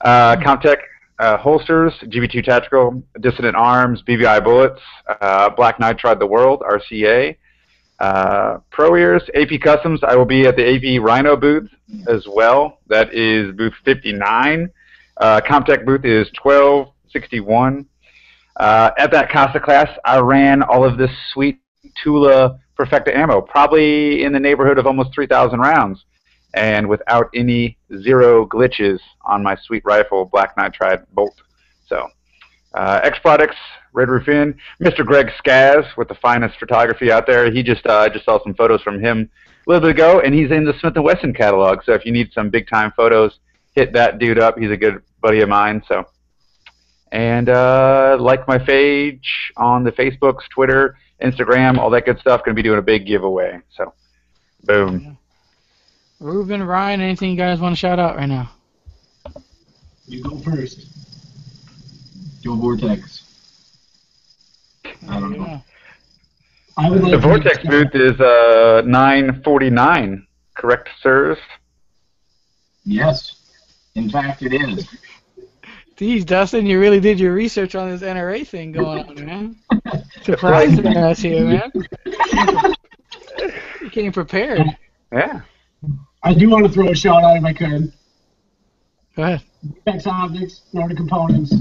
Uh, Comp-Tac uh, holsters, GB2 Tactical, Dissident Arms, BVI Bullets, uh, Black Nitride The World, RCA, uh, Pro Ears, AP Customs. I will be at the AP Rhino booth as well. That is booth 59. Uh, Comp-Tac booth is 1261. Uh, at that Costa class, I ran all of this sweet Tula Perfecta ammo, probably in the neighborhood of almost 3,000 rounds, and without any zero glitches on my sweet rifle Black Nitride bolt. So, uh, X Products, Red Roof Inn, Mr. Greg Skaz with the finest photography out there. He just uh, just saw some photos from him a little bit ago, and he's in the Smith and Wesson catalog. So if you need some big time photos, hit that dude up. He's a good buddy of mine. So and uh, like my page on the Facebooks, Twitter, Instagram, all that good stuff. Going to be doing a big giveaway. So, boom. Ruben, Ryan, anything you guys want to shout out right now? You go first. Joe Vortex. I don't know. I would like The Vortex make- booth is uh, 949. Correct, sirs? Yes. In fact, it is. Geez, Dustin, you really did your research on this NRA thing going on, man. Surprising us here, man. You came prepared. Yeah. I do want to throw a shout out if I could. Go ahead. X Optics, Nordic Components,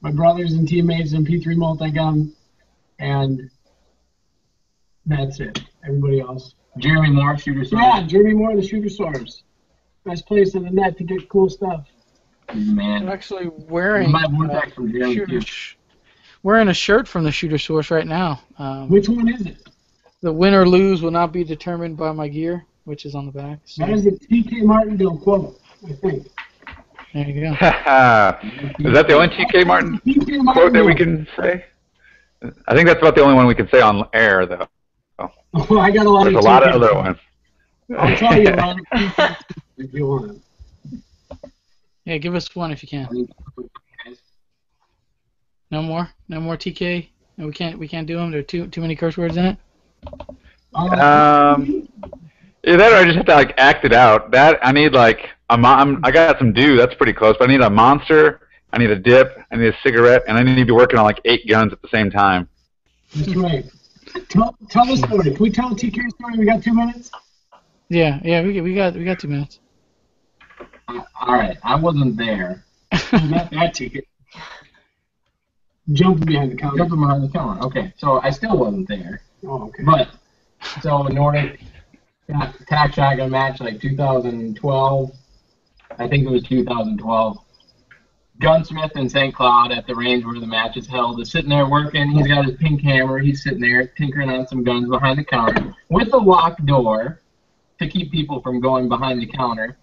my brothers and teammates in P3 Multigun, and that's it. Everybody else. Jeremy Moore, shooter Source. Yeah, Jeremy Moore, the Shooter Source. Best place in the net to get cool stuff. Man, I'm actually wearing My uh, Vortex from shooter sh- wearing a shirt from the Shooter Source right now. Um, Which one is it? the win or lose will not be determined by my gear, which is on the back. So That is the TK Martindale quote, I think. there you go. is that the only TK Martin quote that we can say? I think that's about the only one we can say on air, though. Oh, I got a lot There's a lot of other ones. I'll tell you, Ron, if you want. Yeah, give us one if you can. No more, no more TK. No, we can't. We can't do them. There are too too many curse words in it. Um, yeah, that or I just have to like act it out. That I need like a mo- I'm, got some dew. That's pretty close. But I need a monster. I need a dip. I need a cigarette, and I need to be working on like eight guns at the same time. that's right. Tell, tell the story. Can we tell a TK story? We got two minutes? Yeah, yeah, we we got we got two minutes. Uh, all right, I wasn't there. Not that ticket. Jumping behind the counter. Jumping behind the counter. Okay, so I still wasn't there. Oh, okay. But so Nordic got the tack shotgun match like 2012. I think it was 2012. Gunsmith in St. Cloud at the range where the match is held is sitting there working. He's got his pink hammer. He's sitting there tinkering on some guns behind the counter with a locked door to keep people from going behind the counter.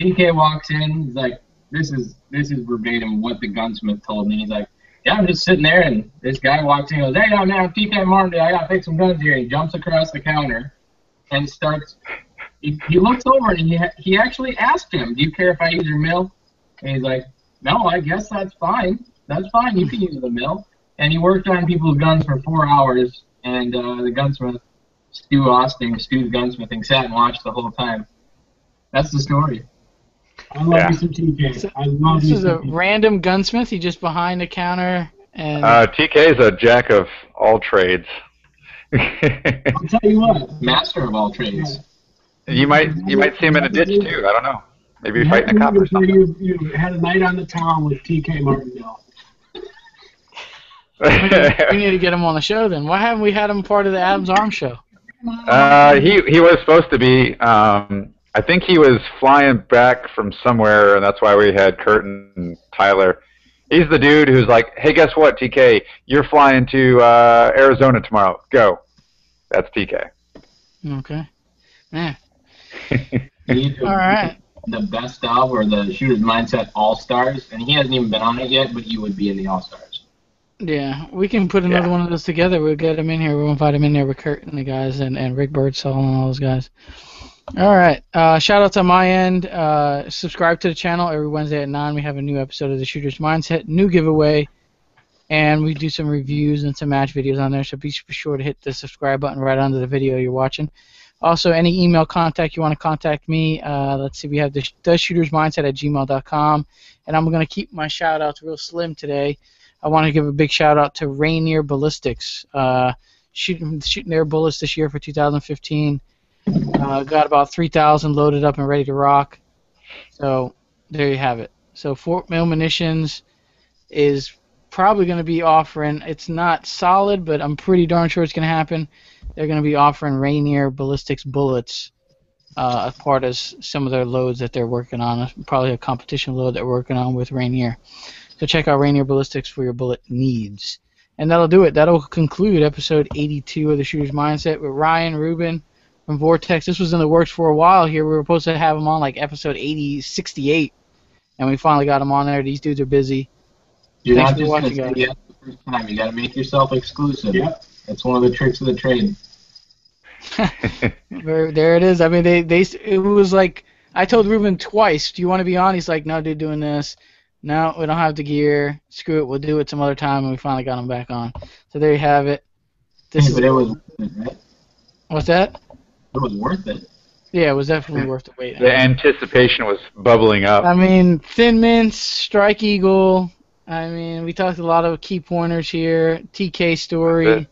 TK walks in. He's like, "This is this is verbatim what the gunsmith told me." He's like, "Yeah, I'm just sitting there, and this guy walks in. and goes, Hey, I'm now TK Martin. I gotta fix some guns here." He jumps across the counter and starts. He, he looks over and he he actually asked him, "Do you care if I use your mill?" And he's like, "No, I guess that's fine. That's fine. You can use the mill." And he worked on people's guns for four hours, and uh, the gunsmith, Stu Austin, Stu's gunsmithing, sat and watched the whole time. That's the story. I love Yeah. me some TK. I love This me is some a TK. random gunsmith. He just behind the counter and Uh, TK is a jack of all trades. I'll tell you what. Master of all trades. you might you might see him in a ditch too. I don't know. Maybe you're fighting a cop or have to something. You, you had a night on the town with TK Martindale. we need, we need to get him on the show. Then why haven't we had him part of the Adams Arms show? Uh, he he was supposed to be. Um, I think he was flying back from somewhere, and that's why we had Curtin and Tyler. He's the dude who's like, "Hey, guess what, TK? You're flying to uh, Arizona tomorrow. Go." That's TK. Okay. Yeah. You need to- All right. The best of or the Shooter's Mindset All Stars, and he hasn't even been on it yet, but you would be in the All Stars. Yeah, we can put another Yeah. one of those together. We'll get him in here. We'll invite him in there with Kurt and the guys and, and Rick Birdsall and all those guys. All right. Uh, shout out to my end. Uh, subscribe to the channel every Wednesday at 9. We have a new episode of The Shooter's Mindset, new giveaway, and we do some reviews and some match videos on there. So be be sure to hit the subscribe button right under the video you're watching. Also, any email contact you want to contact me, uh, let's see, we have the, the shooter's mindset at gmail.com. And I'm going to keep my shout outs real slim today. I want to give a big shout out to Rainier Ballistics, uh, shooting shooting their bullets this year for 2015. Uh, got about 3,000 loaded up and ready to rock. So there you have it. So Fort Mill Munitions is probably going to be offering. It's not solid, but I'm pretty darn sure it's going to happen. They're going to be offering Rainier Ballistics bullets uh, as part of some of their loads that they're working on. Probably a competition load they're working on with Rainier. So check out Rainier Ballistics for your bullet needs. And that'll do it. That'll conclude episode 82 of the Shooter's Mindset with Ryan Rubin from Vortex. This was in the works for a while here. We were supposed to have him on like episode 80, 68, and we finally got him on there. These dudes are busy. You're Thanks not for just going to watching, say yes the first time. You got to make yourself exclusive. Yep. That's one of the tricks of the trade. There, there it is. I mean, they, they, it was like I told Ruben twice, "Do you want to be on?" He's like, "No, dude, doing this. No, we don't have the gear. Screw it. We'll do it some other time." And we finally got him back on. So there you have it. This is but it was worth it, right? what's that? It was worth it. Yeah, it was definitely worth the wait. The anticipation was bubbling up. I mean, Thin Mints, Strike Eagle. I mean, we talked a lot of key pointers here. TK story.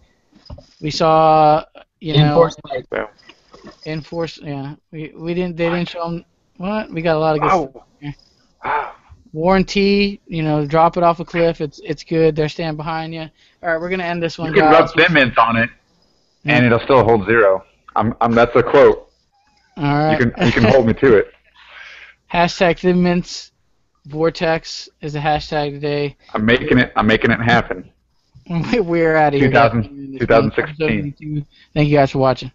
We saw, you know, Enforced life. enforce. Yeah, we we didn't. They didn't show them. What? We got a lot of good stuff. Wow. Wow. Warranty. You know, drop it off a cliff. It's it's good. They're standing behind you. All right, we're gonna end this one, You can guys. rub thin mints on it, and Yeah. it'll still hold zero. I'm, I'm that's a quote. All right. You can you can hold me to it. hashtag Thin Mints. Vortex is the hashtag today. I'm making it. I'm making it happen. We're out of here. 2000 2016. Thank you guys for watching.